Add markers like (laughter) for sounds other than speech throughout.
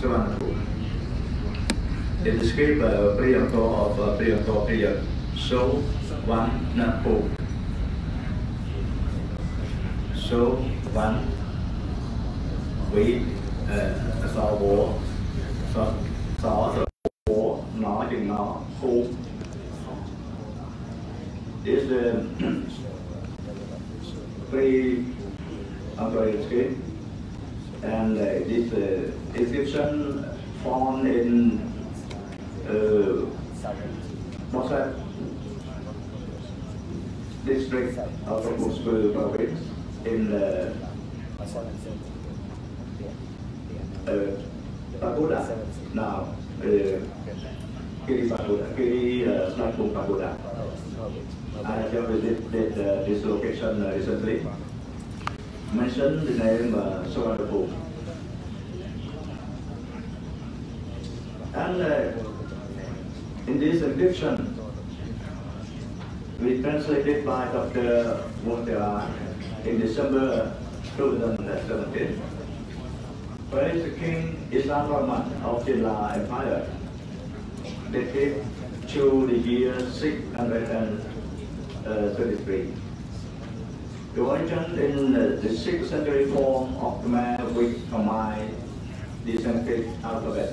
Suvarnabhumi. It describes a period of a period of period. So one four. So one quý uh, so bố so so rồi bố nó chừng nó khu is the pre operated script and uh, this uh, description found in uh, what's that? District of the Muspur province in uh, uh, Pagoda. Now uh, Kiri Pagoda Kiri uh, Snaipung Pagoda. I have visited uh, this location uh, recently mentioned the name uh, Suvarnabhumi and uh, in this inscription we translated by Dr. Montera in December 2017. Praise the King Isanavarman of Chenla Empire, dated to the year 633. Origin in the 6th century form of Khmer which combined the Sanskrit alphabet.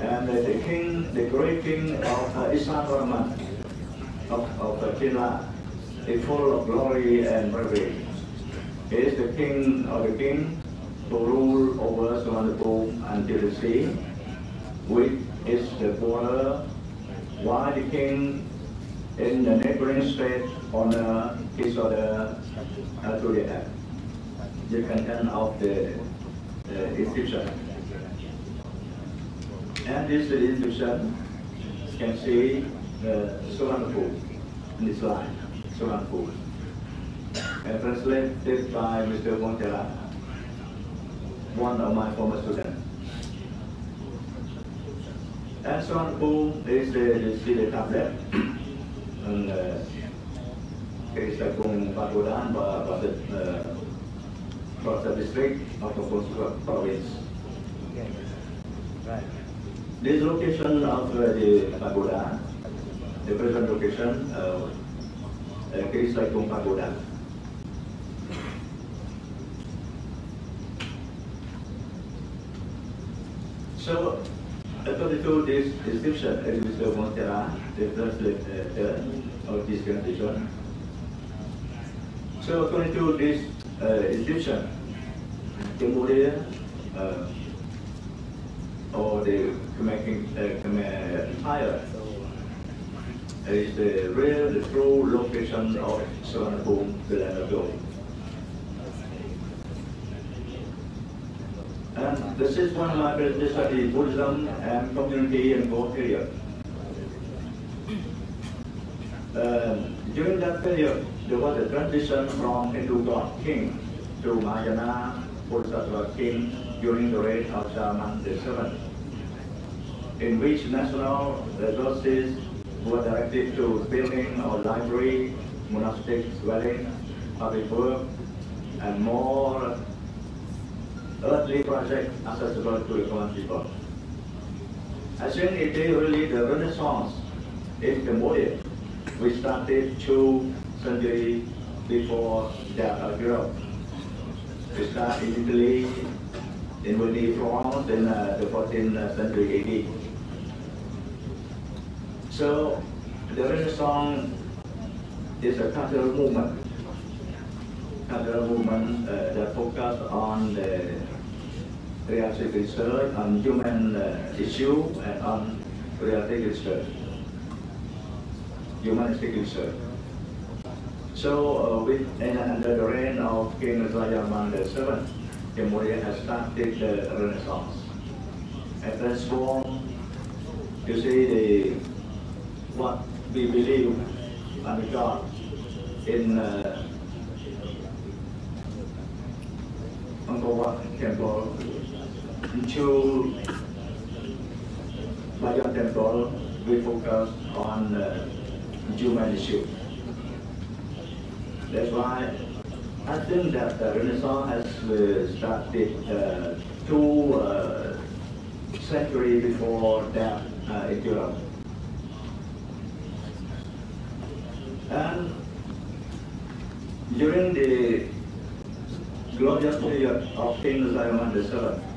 And the king, the great king of uh, Isanavarman of, of uh, is full of glory and bravery. He is the king of the king who rule over Suvarnabhumi until the sea, which is the border, while the king in the neighboring state honor his order uh, to the earth. The content of the uh, inscription. And this inscription can see uh, Suvarnabhumi in this line. And translated by Mr. Montera, one of my former students. And is the, the city tablet. And uh, Krista Kung Pagodan, but the district of the province. Right. This location of uh, the pagoda, the present location, uh, uh, Krista Kung Pagoda. So, according to this description, as Mr. Montera, the translator of this condition. So, according to this uh, description, Cambodia uh, or the Khmer, uh, Khmer Empire is the real, the true location of Suvarnabhumi, the land of gold. And this is one of my business Buddhism and community in both period. Uh, during that period, there was a transition from Hindu god king to Mahayana Bodhisattva king during the reign of Jayavarman VII, in which national resources were directed to building of library, monastic dwelling, public work, and more earthly projects accessible to the common people. Really the Renaissance in Cambodia, which started two centuries before that of Europe. We start in Italy, in Willy France in uh, the 14th century AD. So the Renaissance is a cultural movement, cultural movement uh, that focus on the realistic research on human uh, issue and on realistic research, humanistic research. So uh, with, and under the reign of King Jayavarman VII, Cambodia has started the Renaissance and transformed, you see, the what we believe and God in uh, Angkor Wat Temple into Bayon Temple, we focus on uh, human issue. That's why I think that the Renaissance has uh, started uh, two uh, centuries before that uh, in Europe. And during the glorious period of King Solomon VII,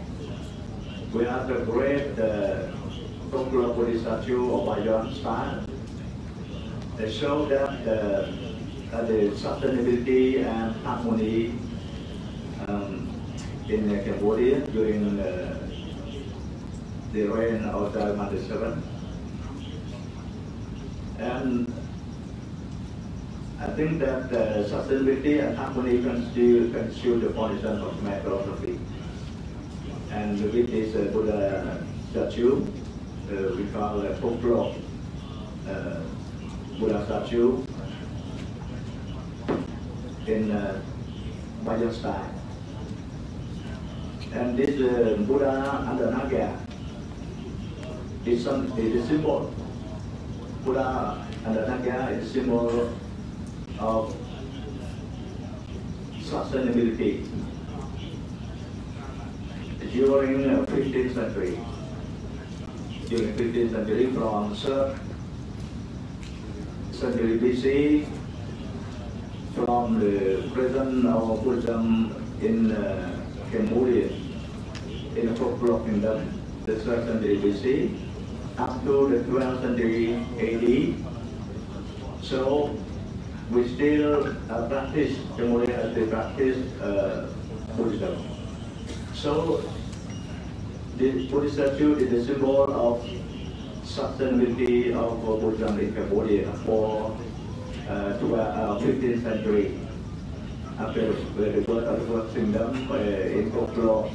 we have the great uh, folklore Bodhisattva of Bayon style. They show that uh, uh, the sustainability and harmony um, in uh, Cambodia during uh, the reign of Solomon VII. And I think that uh, sustainability and harmony can still constitute the foundation of my philosophy. And with this uh, Buddha statue, uh, we call uh, folklore uh, Buddha statue in uh, Bayon style. And this uh, Buddha under Naga is, some, is a symbol. Buddha under Naga is a symbol of sustainability during uh, 15th century. During 15th century from 3rd century BC, from the present of Buddhism in uh, Cambodia, in the folklore kingdom, the 3rd century BC, up to the 12th century AD. So we still uh, practice Cambodia as they practice uh, Buddhism. So the statue is a symbol of sustainability of Buddhism in Cambodia for uh, to, uh, 15th century. After the birth of the kingdom uh, in folklore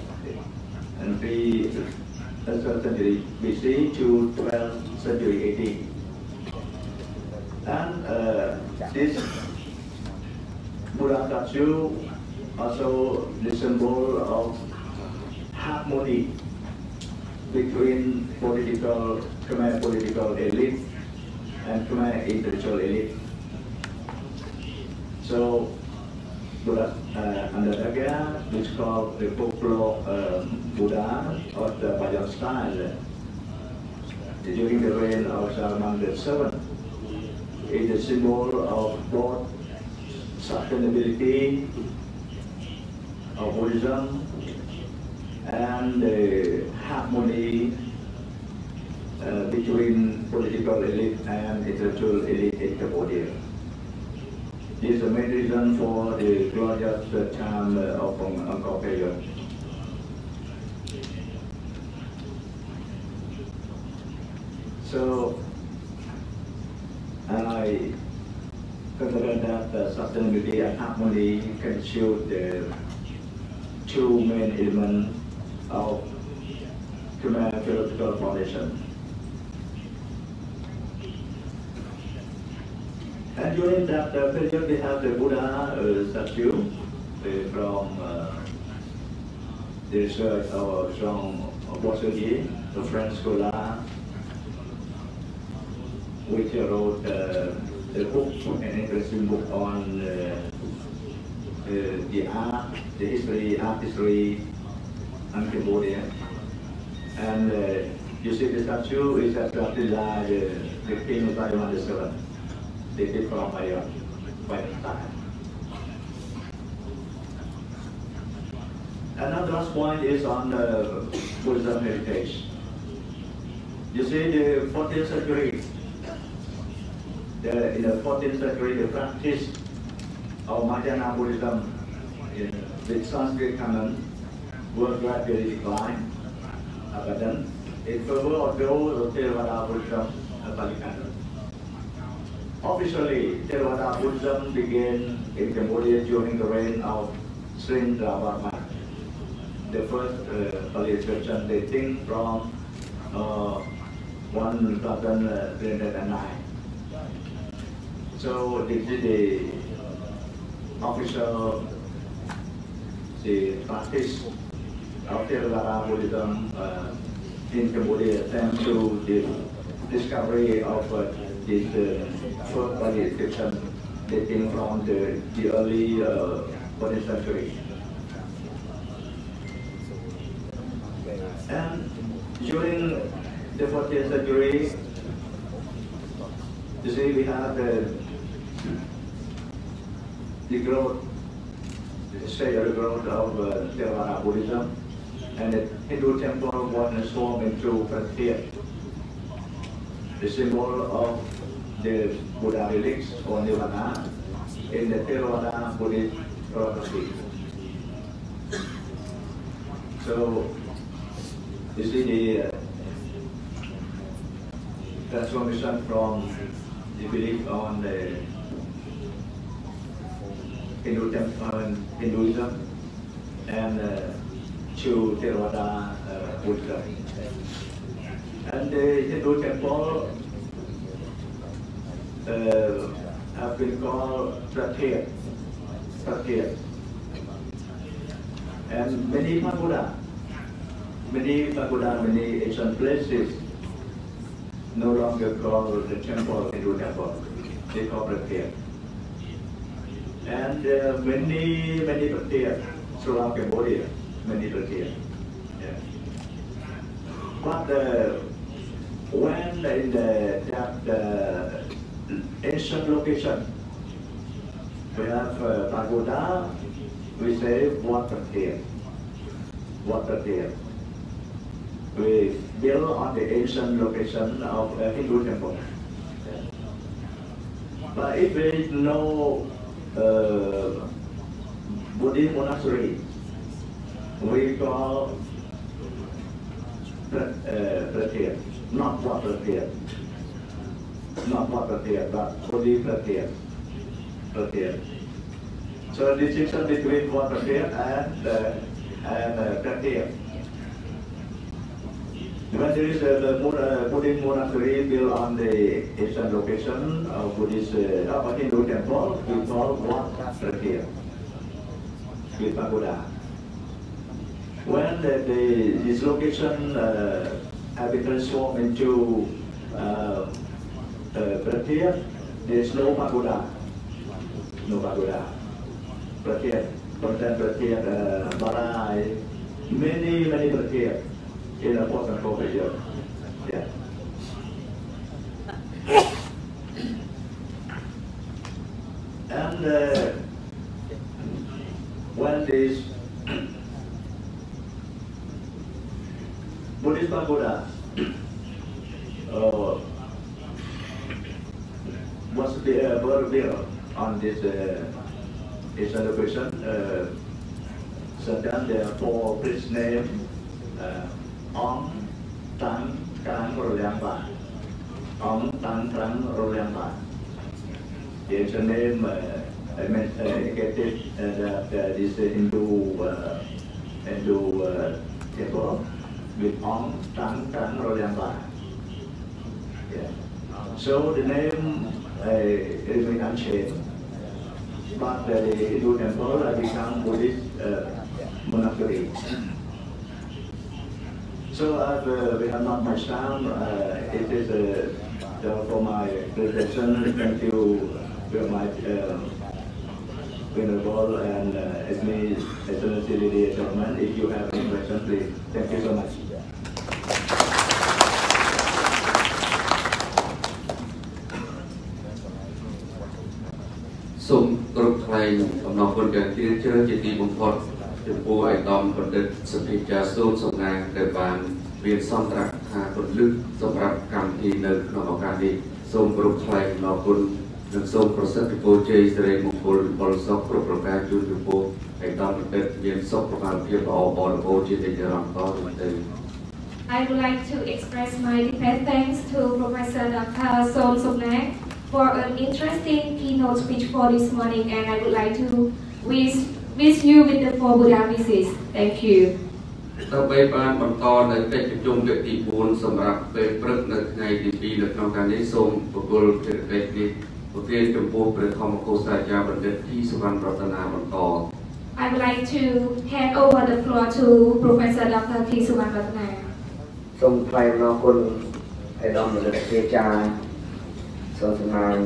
and the 3rd century BC to 12th century AD. And uh, this Buddha statue also the symbol of harmony between political Khmer political elite and Khmer intellectual elite. So Buddha uh, which called the folklore um, Buddha or the Bayon style during the reign of Salman VII It is a symbol of both sustainability of Buddhism and uh, harmony uh, between political elite and intellectual elite in Cambodia. This is the main reason for the glorious charm of Angkor period. So, I consider that sustainability and harmony constitute the two main elements of Khmer Philosophical Foundation. And during that uh, period, we have the Buddha uh, statue uh, from the research of Jean Boisselier, the French scholar, which wrote uh, a book, an interesting book on uh, uh, the art, the history, art history in Cambodia. And uh, you see the statue is exactly like uh, the King of Taiwan. They did from my, uh, my time. Another last point is on the Buddhism heritage. You see the 14th century, the, in the 14th century, the practice of Mahayana Buddhism in, with Sanskrit canon Uh, of those Buddhism and Pali canon. Officially, Theravada Buddhism began in Cambodia during the reign of Srindra Varman, the first uh, Pali inscription dating from uh, 1309. So this is the official the practice Theravada Buddhism uh, in Cambodia thanks to the discovery of uh, this uh, first Pali inscription dating from the, the early uh, 20th century. And during the 40th century, you see, we have the, the growth, the growth of uh, Theravada Buddhism, and the Hindu temple was transformed into Pratyek, the symbol of the Buddha relics or Nirvana in the Theravada Buddhist philosophy. So, you see the uh, transformation from the belief on the Hindu temple, Hinduism and uh, to Theravada uh, Buddhism. And the Hindu temple uh, have been called Pratyek, Pratyek. And many pagoda, many pagoda, many ancient places no longer called the temple Hindu temple. They call Pratyek. And uh, many, many Pratyek throughout Cambodia, many Pratyek. Yeah. But uh, when in the, that uh, ancient location, we have uh, pagoda, we say water here. Water here. We build on the ancient location of a Hindu temple. But if there is no uh, Buddhist monastery, we call uh, not water here. Not water here, but Buddhist Pratyek. Pratyek. So the distinction between water here and uh, and uh, Pratyek. When there is a the uh, Buddhist monastery built on the Asian location of Buddhist uh, of a Hindu temple, we call Wat Pratyek, with pagoda. When the, the, this location uh, have been transformed into uh, uh, Pratyek, there is no pagoda, no pagoda. Pratyek, content Pratyek, uh, Balai, many, many Pratyek in the Port Control region. Yeah. And uh, when this Buddhist pagoda uh, was be- uh, were built on this uh, Asian location. Uh, so then there are four priest names, uh, Ong, Tang, Kang, Rolyamba. Ong, Tang, Kang, Rolyamba. The ancient name uh, I meant, uh, indicated uh, that uh, this uh, Hindu, uh, Hindu uh, temple with Ong, Tang, Kang, Rolyamba. Yeah. So the name uh, remain unchanged, but the Hindu temple uh, become Buddhist uh, monastery. So as uh, we have not much time, uh, it is uh, uh, for my presentation. Thank you very much, uh, Venerable and uh, Esme, Excellency Lady and Gentlemen. If you have any questions, please. Thank you so much. សូមគ្រប់ថ្លែងអំណរគុណយ៉ាងជ្រាលជ្រៅជាទីបំផុតចំពោះឯកឧត្តមបណ្ឌិតសុភិចាសូនសំណាងដែលបានមានសន្ទរកថាពន្លឹកសម្រាប់កម្មវិធីនៅក្នុងឱកាសនេះសូមគ្រប់ថ្លែងអំណរគុណ I would like to express my deep thanks to Professor Dr. Sorn Samnang for an interesting keynote speech for this morning and I would like to wish wish you with the four Buddha wishes. Thank you. ដើម្បីបានបន្តនៅកិច្ចប្រជុំវគ្គទី4សម្រាប់ពេលព្រឹកនៅថ្ងៃទី2នៅក្នុងការនេះសូមប្រគល់ភារកិច្ចនេះ ប្រទានចំពោះព្រះធម្មគោសាចារ្យបណ្ឌិតទីសុវណ្ណរតនាបន្ត I would like to hand over the floor to Professor Dr. T. Sumanratana. សូមថ្លែងអំណរគុណឯកឧត្តមបណ្ឌិតអាចារ្យសូមសំណាង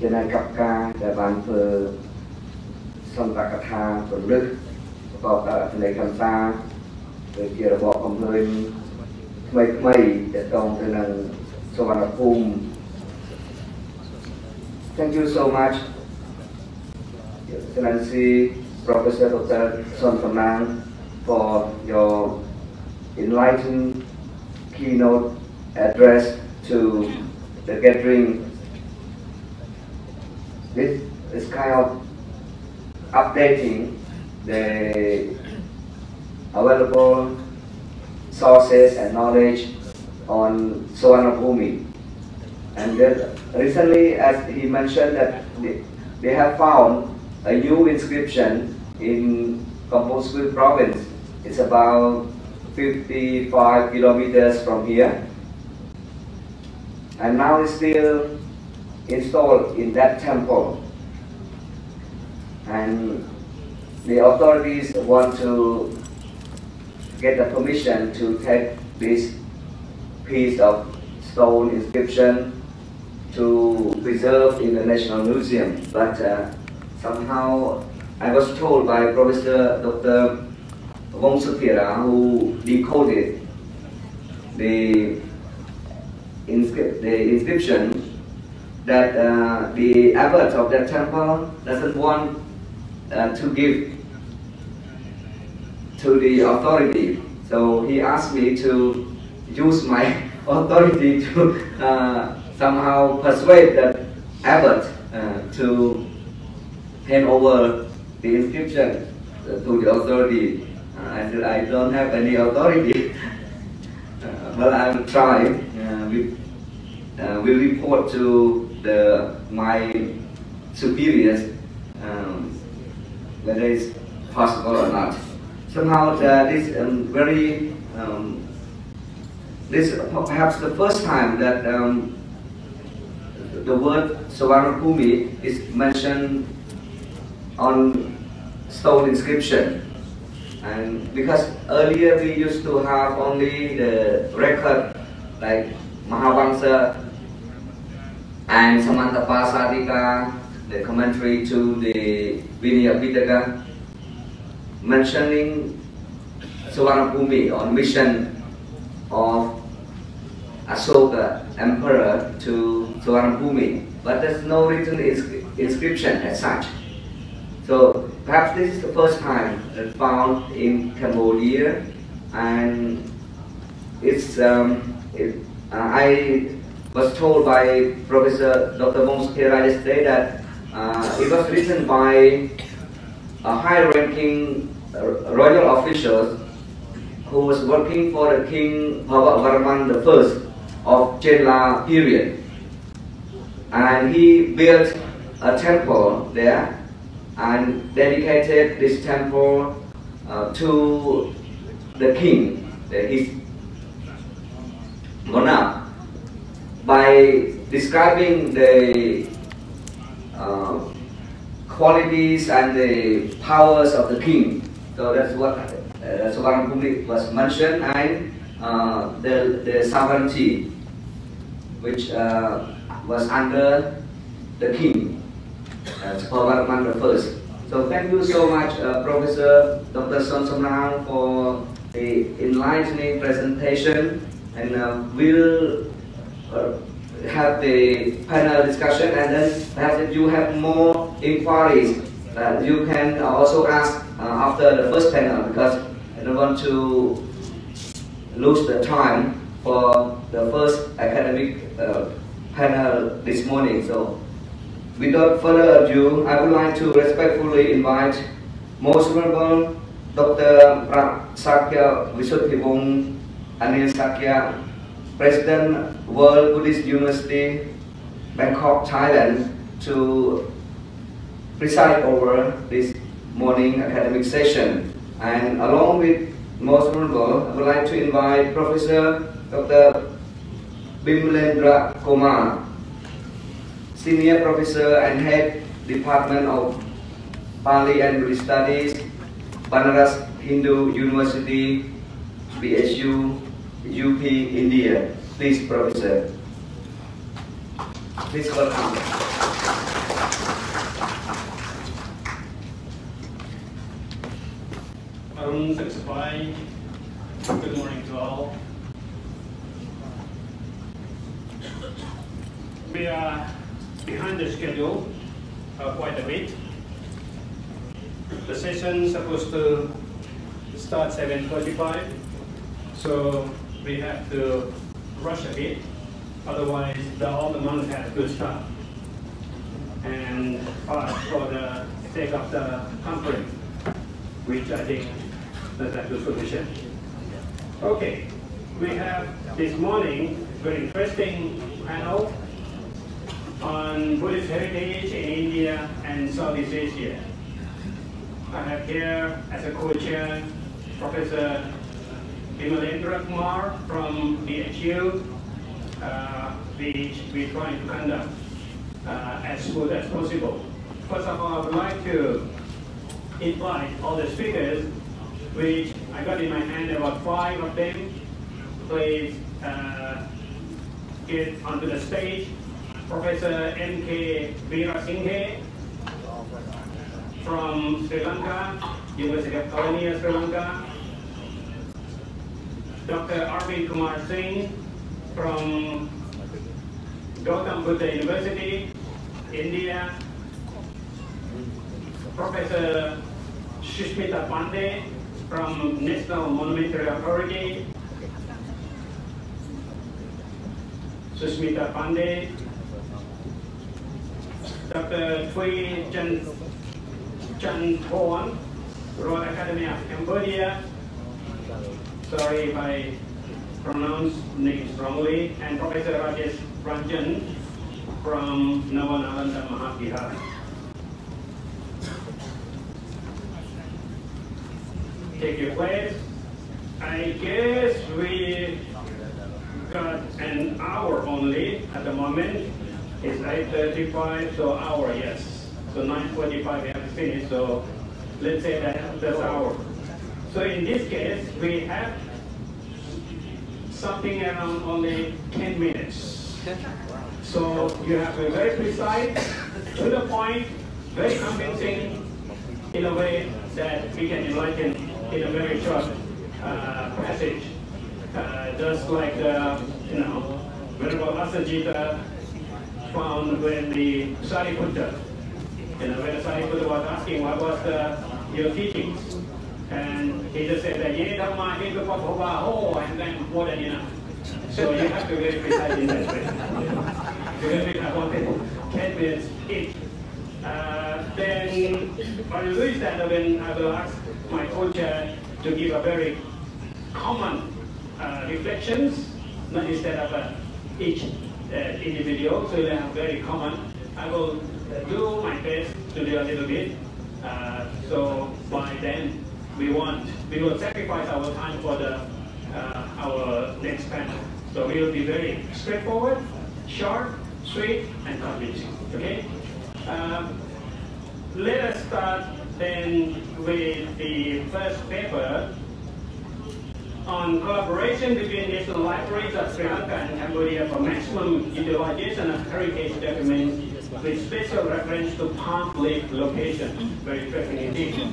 ជានាយកការដែលបានធ្វើសន្តកថាពលឹកប្រកបដោយអត្ថន័យខន្សាដូចជារបបកំភ្លើងថ្មីថ្មីតកតងទៅនឹងសវណ្ណភូមិ Thank you so much Excellency Professor Dr. Sorn Samnang for your enlightened keynote address to the gathering. This is kind of updating the available sources and knowledge on Suvarnabhumi. And recently, as he mentioned, that they, have found a new inscription in Kampong Speu province. It's about 55 kilometers from here. And now it's still installed in that temple. And the authorities want to get the permission to take this piece of stone inscription to preserve in the National Museum. But uh, somehow I was told by Professor Dr. Vong Sotheara who decoded the, inscri- the inscription that uh, the abbot of that temple doesn't want uh, to give to the authority. So he asked me to use my (laughs) authority to uh, somehow persuade the abbot uh, to hand over the inscription to the authority. Uh, I said, I don't have any authority, uh, but I will try. We will report to the my superiors um, whether it's possible or not. Somehow, uh, this um, very um, this is perhaps the first time that um, the word Suvarnabhumi is mentioned on stone inscription. And because earlier we used to have only the record like Mahavamsa and Samantapasadika, the commentary to the Vinaya Pitaka, mentioning Suvarnabhumi on mission of Ashoka emperor to Suvarnabhumi, but there's no written inscri- inscription as such. So perhaps this is the first time found in Cambodia, and it's um, it, uh, I was told by Professor Dr. Mons yesterday that uh, it was written by a high-ranking royal official who was working for the King Bhava Varman I of Chenla period. And he built a temple there and dedicated this temple uh, to the king, his monarch, by describing the uh, qualities and the powers of the king. So that's what uh, Suvarnabhumi was mentioned and uh, the, the sovereignty which uh, was under the king, uh, I. So thank you so much, uh, Professor Dr. Sorn Samnang for the enlightening presentation and uh, we'll uh, have the panel discussion and then perhaps if you have more inquiries uh, you can also ask uh, after the first panel because I don't want to lose the time for the first academic uh, panel this morning. So without further ado, I would like to respectfully invite Most Honorable Dr. Sakya Visuddhivong Anil Sakya, President World Buddhist University, Bangkok, Thailand, to preside over this morning academic session. And along with most honorable, I would like to invite Professor Dr. Bimlendra Kumar, Senior Professor and Head Department of Pali and Buddhist Studies, Banaras Hindu University, BSU, UP, India. Please, Professor. Please welcome. Um. Good morning to all. We are behind the schedule uh, quite a bit. The session is supposed to start 7.45, so we have to rush a bit, otherwise the, all the month has to start. And uh, for the sake of the conference, which I think that's a good solution. Okay, we have this morning very interesting panel on Buddhist heritage in India and Southeast Asia. I have here as a co-chair Professor Vimalendra Kumar from BHU, uh, which we're trying to conduct uh, as smooth as possible. First of all, I would like to invite all the speakers, which I got in my hand about five of them. Please uh, get onto the stage. Professor M.K. Weerasinghe from Sri Lanka, University of Kelaniya, Sri Lanka. Dr. Arvind Kumar Singh from Gautam Buddha University, India. Professor Sushmita Pandey from National Monumentary Authority. Sushmita Pandey. Dr. Tui Chan, Chan Thorn, Royal Academy of Cambodia. Sorry if I pronounce names wrongly. And Professor Rajesh Ranjan from Navanalanda Mahavihar. Take your place. I guess we got an hour only at the moment. It's 8.35, so hour, yes. So 9.45 we have to finish, so let's say that that's hour. So in this case, we have something around only 10 minutes. So you have be very precise, to the point, very convincing, in a way that we can enlighten in a very short uh, passage. Uh, just like, uh, you know, Venerable Asajita found when the Sariputta, you know, when the Sariputta was asking what was the, your teachings, and he just said that, Ye Dhamma Hetuppabhava Ho, and then more than enough. So you have to very precise in that way. Because I wanted 10 minutes each. Uh, then on Louis when I will ask my co-chair to give a very common uh, reflections, not instead of uh, each uh, video, so they are very common. I will uh, do my best to do a little bit. Uh, so by then, we want, we will sacrifice our time for the our next panel. So we will be very straightforward, short, sweet, and convincing. Okay. Um, let us start then with the first paper on collaboration between national libraries of Sri Lanka and Cambodia for maximum utilization of heritage documents with special reference to Palm leaf collection. Very interesting indeed.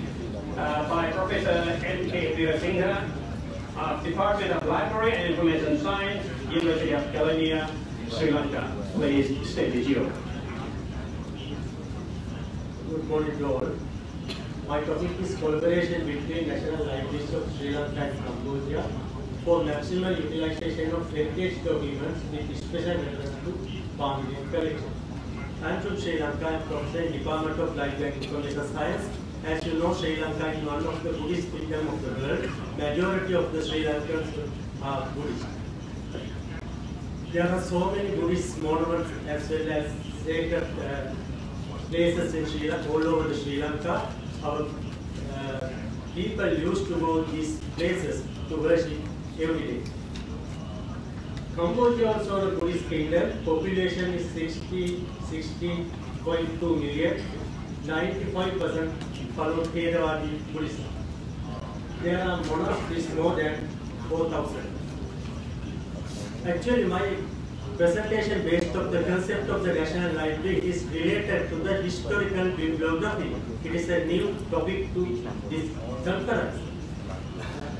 Uh, by Professor M.K. Weerasinghe of Department of Library and Information Science, University of Kelaniya, Sri Lanka. Please, state yours. Good morning all. My topic is collaboration between National Libraries of Sri Lanka and Cambodia for maximum utilization of heritage documents with special reference to Palm collection. I am from Sri Lanka and from the Department of Library and Information Science. As you know, Sri Lanka is one of the Buddhist kingdom of the world. Majority of the Sri Lankans are Buddhist. There are so many Buddhist monuments as well as sacred uh, places in Sri Lanka, all over the Sri Lanka. Our uh, people used to go to these places to worship every day. Cambodia also a Buddhist kingdom. Population is 60, 60.2 million. 95% follow Theravada Buddhism. There are monasteries more than 4,000. Actually, my presentation based on the concept of the National Library is related to the historical bibliography. It is a new topic to this conference.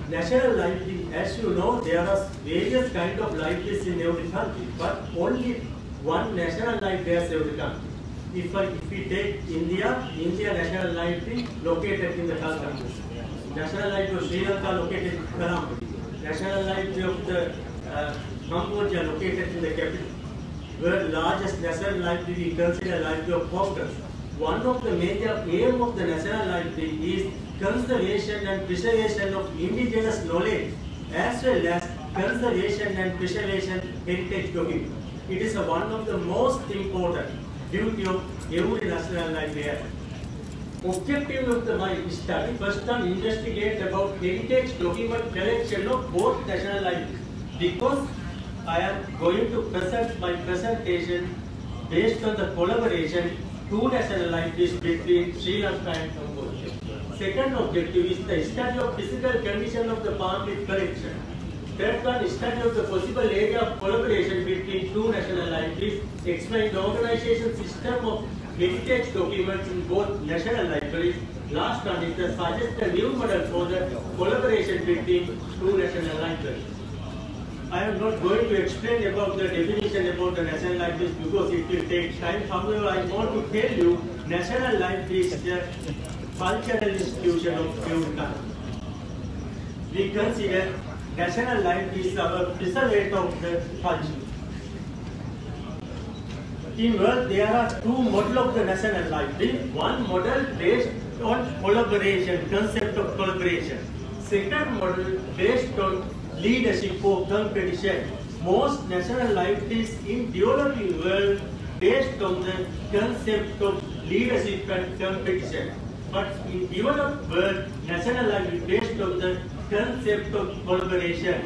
national library, as you know, there are various kind of libraries in every country, but only one national library has every country. If, I, if we take India, India National Library located in the Calcutta. National Library of Sri Lanka located in Colombo. National Library of the uh, Cambodia located in the capital. World largest national library we consider Library of Congress. One of the major aim of the National Library is conservation and preservation of indigenous knowledge as well as conservation and preservation heritage documents. It is one of the most important duty of every national library. Objective of the my study first time investigate about heritage document collection of both national libraries because I am going to present my presentation based on the collaboration two national libraries between Sri Lanka and Cambodia. Second objective is the study of physical condition of the palm leaf collection. Third one, study of the possible area of collaboration between two national libraries, explain the organization system of heritage documents in both national libraries. Last one is the suggested new model for the collaboration between two national libraries. I am not going to explain about the definition about the national libraries because it will take time. However, I want to tell you national life is the cultural institution of country. We consider national life is our preservator of the culture. In world, there are two models of the national library. One model based on collaboration, concept of collaboration. Second model based on leadership for competition. Most national libraries in developing world based on the concept of leadership and competition. But in developed world, national library based on the concept of collaboration.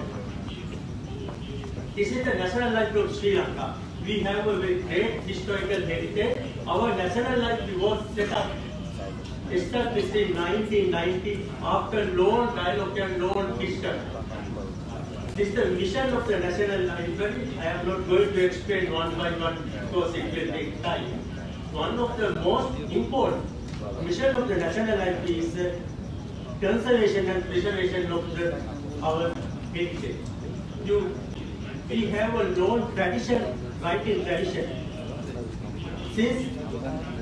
This is the National Library of Sri Lanka. We have a very great historical heritage. Our National Library was set up, established in 1990 after long dialogue and long discussion. is the mission of the National Library. I am not going to explain one by one because it will take time. One of the most important mission of the National Library is the conservation and preservation of the, our heritage. You, we have a long tradition, writing tradition, since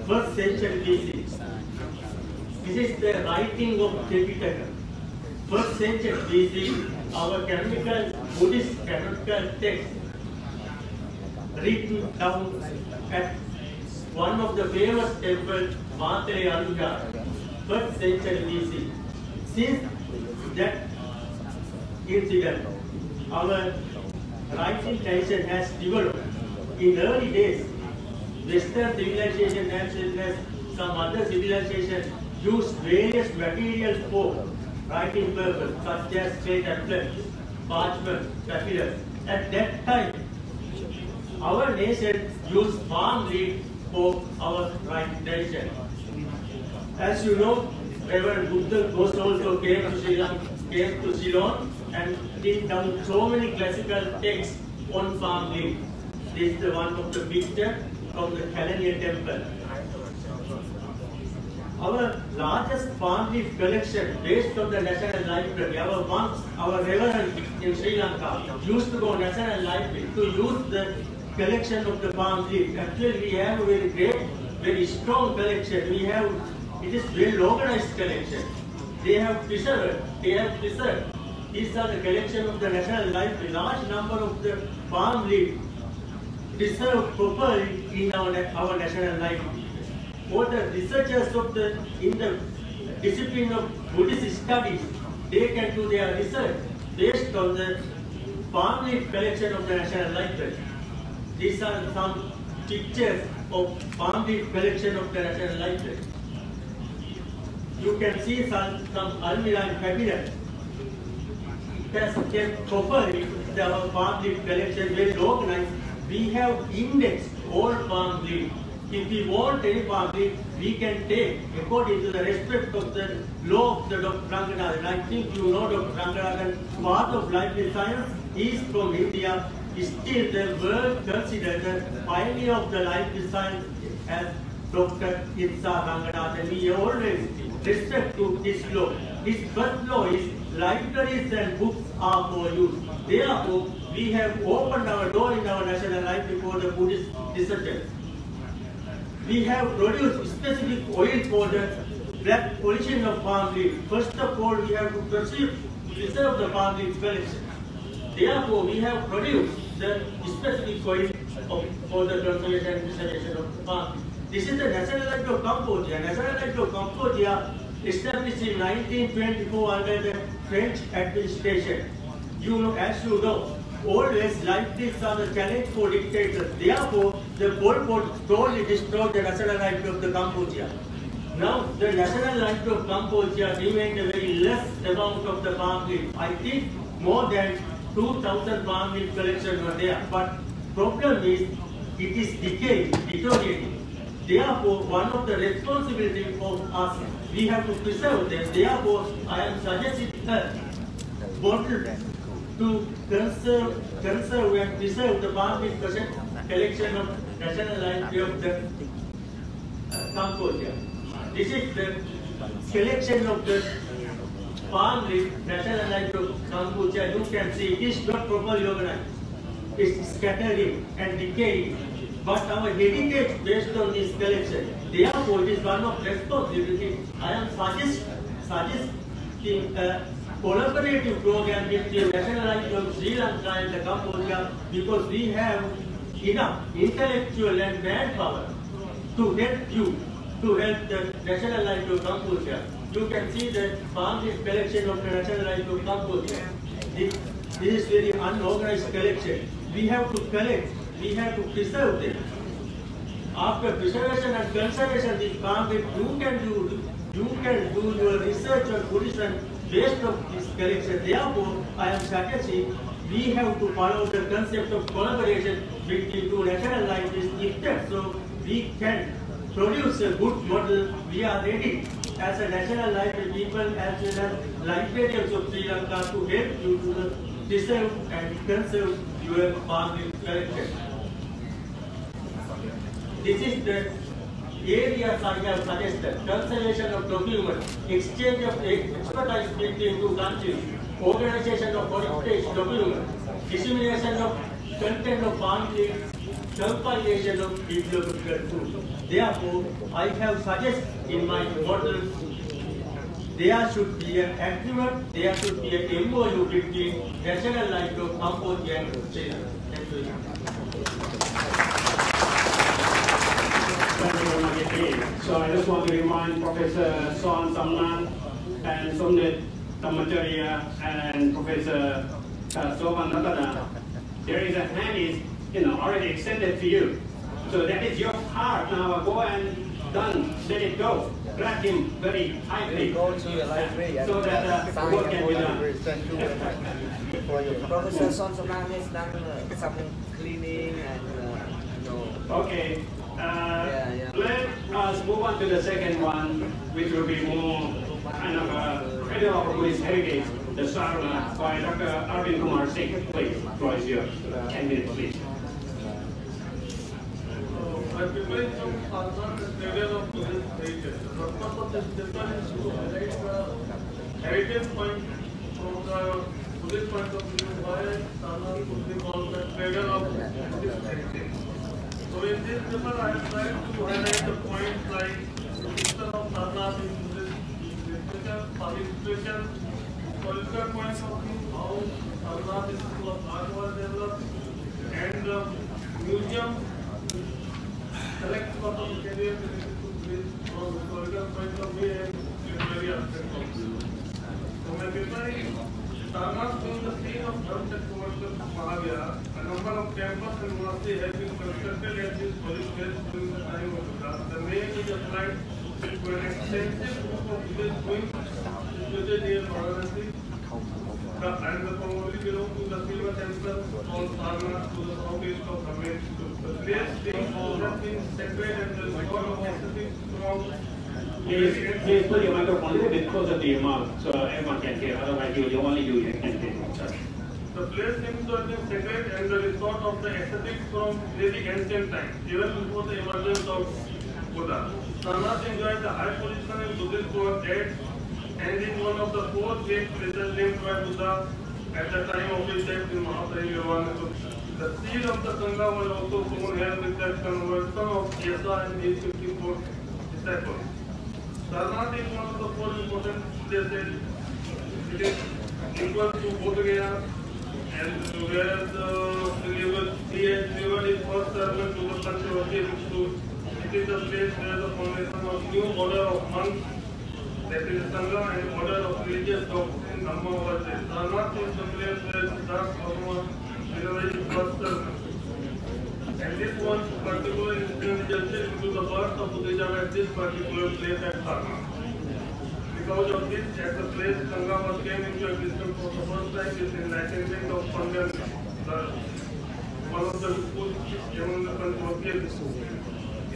first century BC. This is the writing of Tipitaka. 1st century BC, our chemical, Buddhist chemical text written down at one of the famous temples, Matreyanga, 1st century BC. Since that incident, our writing tradition has developed. In early days, Western civilization as well as some other civilization used various materials for writing purpose, such as slate tablets, parchment, papyrus. At that time, our nation used palm leaf for our writing. As you know, Reverend Buddha Ghosh also came to Sri Lanka, came to Ceylon and did down so many classical texts on palm leaf. This is the one of the picture from the Kelaniya temple. Our largest palm leaf collection based on the National Library, our monks, our reverend in Sri Lanka used to go National Library to use the collection of the palm leaf. Actually, we have a very great, very strong collection. We have, it is well organized collection. They have preserved, they have preserved. These are the collection of the National Library. Large number of the palm leaf preserved properly in our, our National Library. For the researchers of the, in the discipline of Buddhist studies, they can do their research based on the palm leaf collection of the National Library. These are some pictures of palm leaf collection of the National Library. You can see some, some almirah cabinet. It has kept properly our palm leaf collection well organized. We have indexed all palm leaf. If we want any palm we can take according to the respect of the law of the Dr. Ranganathan. I think you know Dr. Ranganathan, part of library science is from India. Still the world considers the pioneer of the library science as Dr. Itza Ranganathan. We always respect to this law. His first law is libraries and books are for use. Therefore, we have opened our door in our national life before the Buddhist disciples. We have produced specific oil for the black pollution of palm leaf. First of all, we have to preserve, preserve the palm leaf collection. Therefore, we have produced the specific oil of, for the conservation and preservation of the palm. This is the National Library of Cambodia. National Library of Cambodia established in 1924 under the French administration. You know, as you know, always libraries are the challenge for dictators. Therefore, the Pol Pot totally destroyed the National life of the Cambodia. Now, the National life of Cambodia remained a very less amount of the palm leaf. I think more than 2,000 palm leaf collections were there. But problem is, it is decaying, deteriorating. Therefore, one of the responsibilities of us, we have to preserve them. Therefore, I am suggesting a model to conserve, conserve and preserve the palm leaf collection of National Library of the uh, Cambodia. This is the collection of the palm leaf National Library of Cambodia. You can see it is not properly organized. It's scattering and decaying. But our heritage based on this collection, therefore it is one of responsibility. I am suggest, suggesting a collaborative program with the National Library of Sri Lanka and the Cambodia because we have enough intellectual and manpower to help you to help the National Library of Cambodia. You can see that palm leaf collection of the National Library of Cambodia. This, this is very unorganized collection. We have to collect, we have to preserve them. After preservation and conservation, this leaf, you can do, you can do your research on Buddhism based on this collection. Therefore, I am suggesting we have to follow the concept of collaboration between two national. If that so, we can produce a good model. We are ready as a national library people as well as librarians of Sri Lanka to help you to preserve and conserve your palm collection. This is the areas have suggested. Conservation of documents, exchange of expertise between two countries, organization of heritage documents, dissemination of content of leaves, compilation of bibliographical tools. Therefore, I have suggested in my model there should be an agreement, there should be an MOU between National Library of Cambodia and Australia. Thank you. Thank you very much indeed. So I just want to remind Professor Sorn Samnang and Somnet Tamacharya and Professor uh, Sovan Ratana, there is a hand is you know already extended to you. So that is your part now. Go and done. Let it go. Grab him very tightly. Go to the library So that uh, sign work can be you. done. Send you for your (laughs) Professor Sorn Samnang has done uh, some cleaning and uh, you know, Okay. Uh, Yeah, yeah. Let us move on to the second one, which will be more kind of a of Buddhist heritage, the Sarnath by Dr. Arvind Kumar Singh. Please, floor is yours. 10 minutes, please. I prepare some cradle of heritage. The purpose of this paper is to highlight the heritage point from the Buddhist point of view why Sarnath could be called the cradle of Buddhist heritage. So in this paper I have tried to highlight the points like the of Sarnath in Buddhist literature, participation, political points of view, how Sarnath is school of art was developed, and the museum select sort of career related to this from historical point of view and literary aspect of view. So my paper is Sarnath being the scene of Dharmchak commercial Mahavira, a number of temples and monasteries have been constructed at this holy place during the time of Buddha. The name is applied to an extensive group of village going situated near Varanasi. The, and the probably belong to the silver temple called Sarnath to the southeast of Ramesh. The place being been sacred and the record of aesthetics from Please, please put your microphone a little bit closer to your mouth so everyone can hear. Otherwise, you, only you can hear. The place seems to have been sacred and the resort of the ascetics from very ancient times, even before the emergence of Buddha. Sarnath enjoyed the high position in Buddhist world and is one of the four great places named by Buddha at the time of his death in Mahaparinirbana. The seed of the Sangha was also sown here with the conversion of Yasa and his 54 disciples. Sarnath is one of the four important places. It is equal to Bodh Gaya and where the delivered, he has delivered his first sermon to the Panchavati Bhikshus. It is the place where the formation of new order of monks, that is Sangha and order of religious doctrine Dhamma was there. Sarnath is the place where Siddhartha Gautama delivered first. And this one particular incident resulted into the birth of Buddhism at this particular place at Sarnath. Because of this, at the place Sangha was came into existence for the first time is enlightenment of Pandan, the one of the schools the Panchavati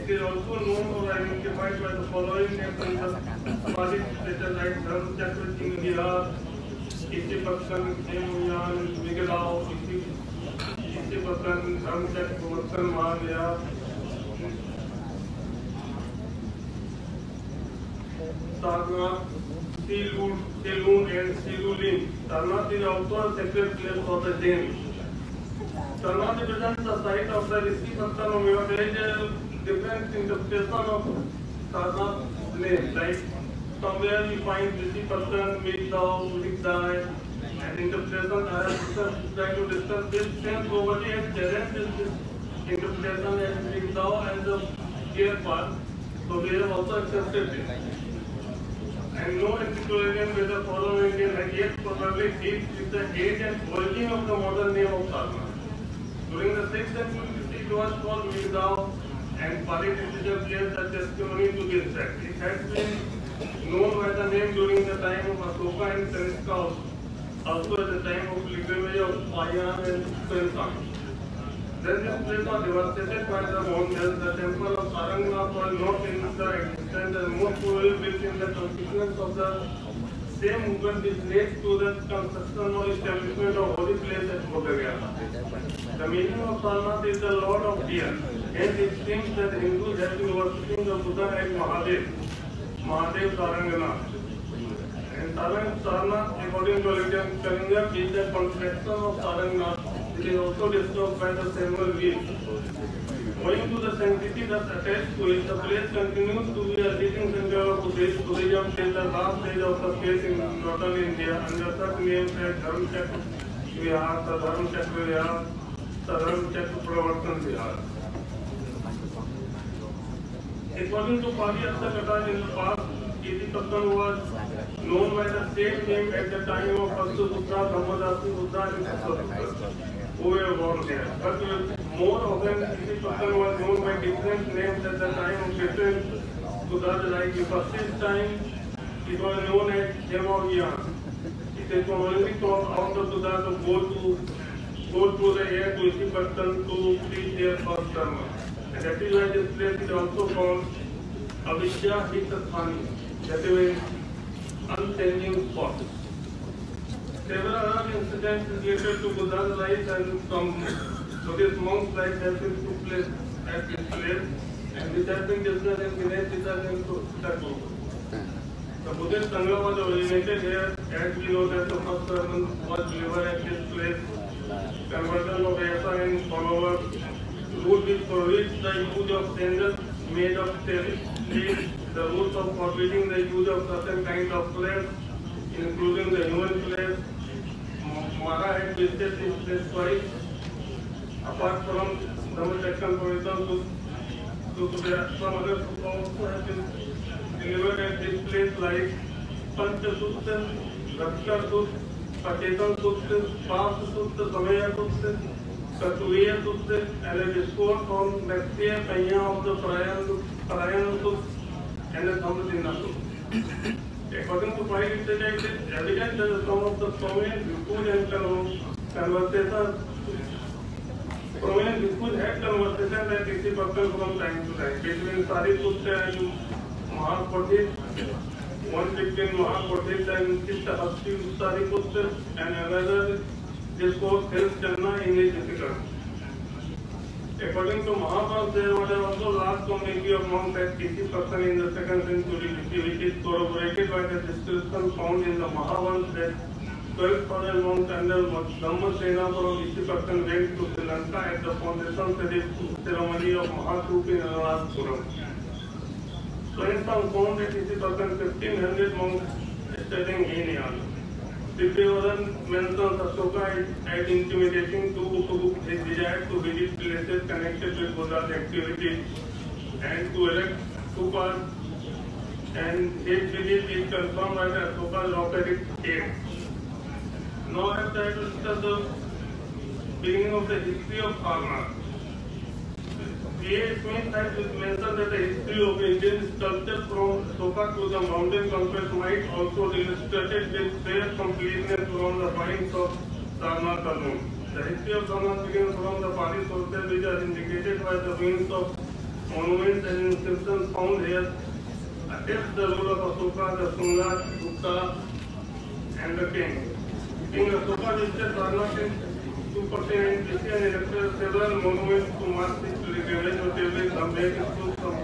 It is also known or identified by the following names in the Pali status like Dharm Chakra Vihar, Iti Paksan, Migalao, Paksan, Dharm Chakra Paksan Mahavihar, Sarnath, Silur, Silun and Silulin. Sarnath is also a sacred place for the Jain. Sarnath represents the site of the Rishi Santan Omega. A different interpretation of Sarnath name. Like somewhere we find Rishi Santan, Middaw, Vigdai, and interpretation. I have tried to discuss this since nobody has challenged this interpretation as Vigdao and the gear part. So we have also accepted it. And no antiquarian with the following Indian has yet probably dealt with the age and origin of the modern name of Sarnath. During the 6th century, it was called Mirgao and Pali literature bears a testimony to this fact. It has been known by the name during the time of Asoka and Kanishka also also at the time of pilgrimage of Payan and Sensang. Then this place was devastated by the Mongols. The temple of Sarangnath was not in the existence and most probably built in the consequence of the same movement which led to the construction or establishment of holy place at Bodhgaya. The meaning of Sarnath is the Lord of Deer. Hence it seems that Hindus have been worshipping the Buddha as Mahadev, Mahadev Saranganath. And Sarnath, according to Kalinga is the contraction of Sarangnath. It is also described by the several wheels. Owing to the sanctity that attached to it, the place continues to be a leading center of Buddhist Buddhism till the last stage of the place in northern India under such names as Dharm Chakra Vihar, Sadharm Chakra Vihar, Sadharm Chakra Pravartan Vihar. According to Pali Astakata in the past, Iti Pattan was known by the same name at the time of Astu Buddha, Brahmadasi Buddha and Sutta Buddha, who were born there. But more often, Iti Pattan was known by different names at the time of different Buddhas. Like the first time, it was known as Jamaviyan. It is commonly out of Buddha to go to go through the air to Iti Pattan to preach their first dharma. And that is why this place is also called Avishya Hitathani, that is unchanging spot. Several other incidents related to Buddha's life and some Buddhist monks' life been took place at this place, and which has been discussed in Ganesh Gita and Sutta The Buddhist Sangha was originated here, as we know that the first sermon was delivered at this place. Conversion of Yasa and followers rule which prohibits the use of sandals made of leaves, the rules of forbidding the use of certain kinds of flesh, including the human flesh. Mara had visited this place twice. Apart from Dhammachakan Puritan, so, so there are some other books also have been delivered at this place like Panchasutta, Rakshar Sutta, Pachetan Sutta, Pas Sutta, Samaya Sutta, Katuya Sutta, and a discourse on Naksya Kanya of the Parayan, Parayan Sutta and the Dhammadina Sutta. According to it is evident that some of the prominent bhikkhus and conversations prominent bhikkhus had conversations at Iti Pattal from time to time between Sariputta and Mahapodhit, one between Mahapodhit and Chittahasti Sariputta, and another discourse helps Janna in his difficulty. According to Mahabharata, there was also last community of monks at PC person in the second century, which is corroborated by the description found in the Mahabharata that 12,000 monks under Dhammasena from PC person went to Sri Lanka at the foundation ceremony of Mahatrup in in some found that PC person 1500 monks studying in Yan. Prithviraj mentions Ashoka as intimidating to Upagupta his desire to visit places connected with Buddha's activities and to erect stupas and his visit is confirmed the Ashoka's operatic cave. Now I have tried to discuss the beginning of the history of Sarnath. A. Smith has mentioned that the history of Indian sculpture from Soka to the mountain conquest might also illustrated with fair completeness from the finds of Sarnath alone. The history of Sarnath begins from the Pali sources which are indicated by the ruins of monuments and inscriptions found here. Attest the rule of Asoka, the Sunga, Gupta, and the king. King Asoka visited Sarnath in 2% and BC erected several monuments to mark his pilgrimage, notably Sambheg Stup,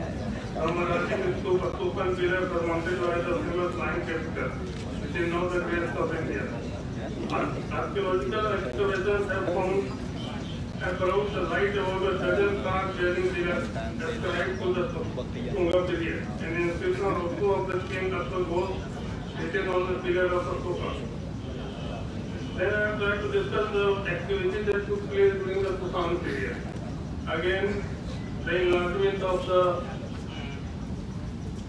Ramarajim Stup, Asokan pillar surmounted by the famous lion capital, which is now the greatest of India. Archaeological excavations have found across the light about a dozen cards bearing the ascribed to the Tunga period. An inscription also of the king Ashok was written on the pillar of Asoka. Then I am trying to discuss the activities that took place during the Kusan period. Again, the enlargement of the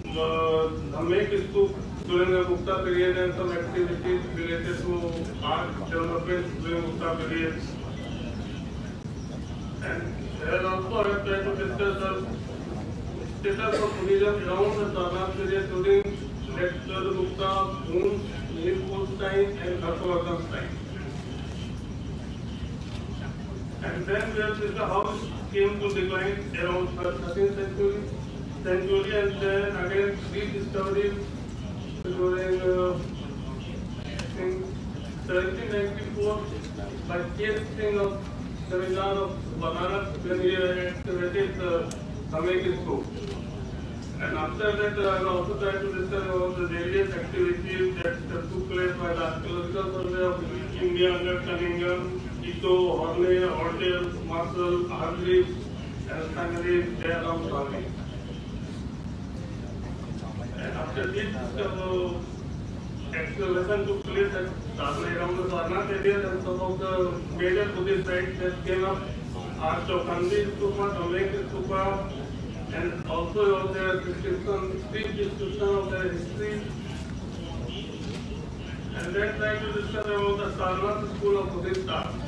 uh, Dhamek Stup during the Gupta period and some activities related to art development during Gupta period. And there also I have tried to discuss the status of Buddhism around the Sarnath period during Gupta, Moon, Nilpur's time and Harshvardhan's time. And then there is the house came to decline around 13th century, century and then again rediscovery during uh, I think 1794 by K. Singh of Seminar of Banaras when he excavated the Samek school. And after that, uh, I also try to discuss about the various activities that took place by the Archaeological Survey of India under Cunningham, Ito, Horley, Ortiz, Marshall, Hargreaves, finally Jairam Swami. And after this, uh, excavation took place at Sarnath, around the Sarnath area and some of the major Buddhist sites that came up, Arch of Kandi Stupa, Samek Stupa, and also their description, brief description of their history. And then try to discuss about the Sarnath school of Buddhist art.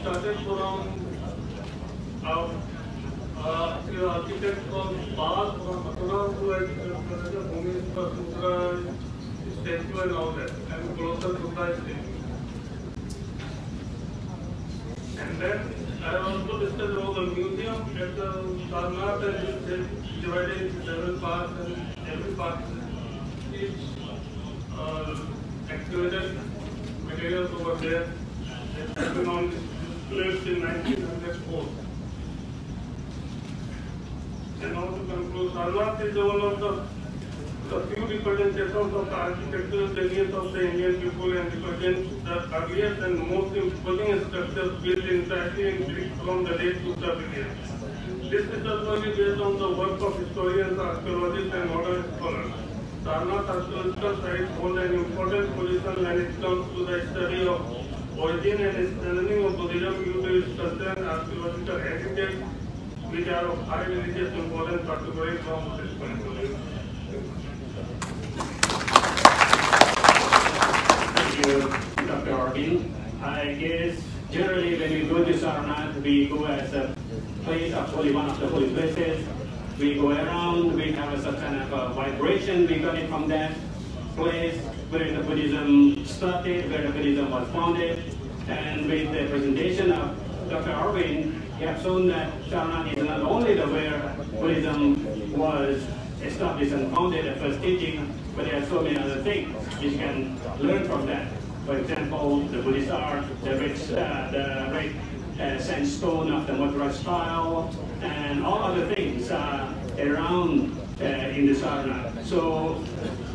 Started from uh, uh, architect called Bal from Mathura who had uh, Bhumi Sutra statue and all that, and closer to the state. And then I also discussed about the museum at the Sarnath and it's divided into several parts and every part is uh, excavated materials over there been on placed in 1904. And now to conclude, Sarnath is one of the the few representations of the architectural genius of the Indian people and represent the earliest and most imposing structures built entirely in brick from the late Gupta period. This is only based on the work of historians, archaeologists and modern scholars. Sarnath archaeological sites hold an important position when it comes to the study of origin and strengthening of Buddhism due to its and archaeological heritage, which are of high religious importance, particularly from Buddhist point of view. you, Dr. Arvin. I guess generally when we go to Sarnath, we go as a place of holy, one of the holy places. We go around, we have some kind of a vibration we got it from that place where the Buddhism started, where the Buddhism was founded. And with the presentation of Dr. Arvin, he have shown that Sarnath is not only the where Buddhism was established and founded at first teaching, but there are so many other things which you can learn from that. For example, the Buddhist art, the rich, uh, the uh, sandstone of the Madras style, and all other things uh, around uh, in the Sarnath. So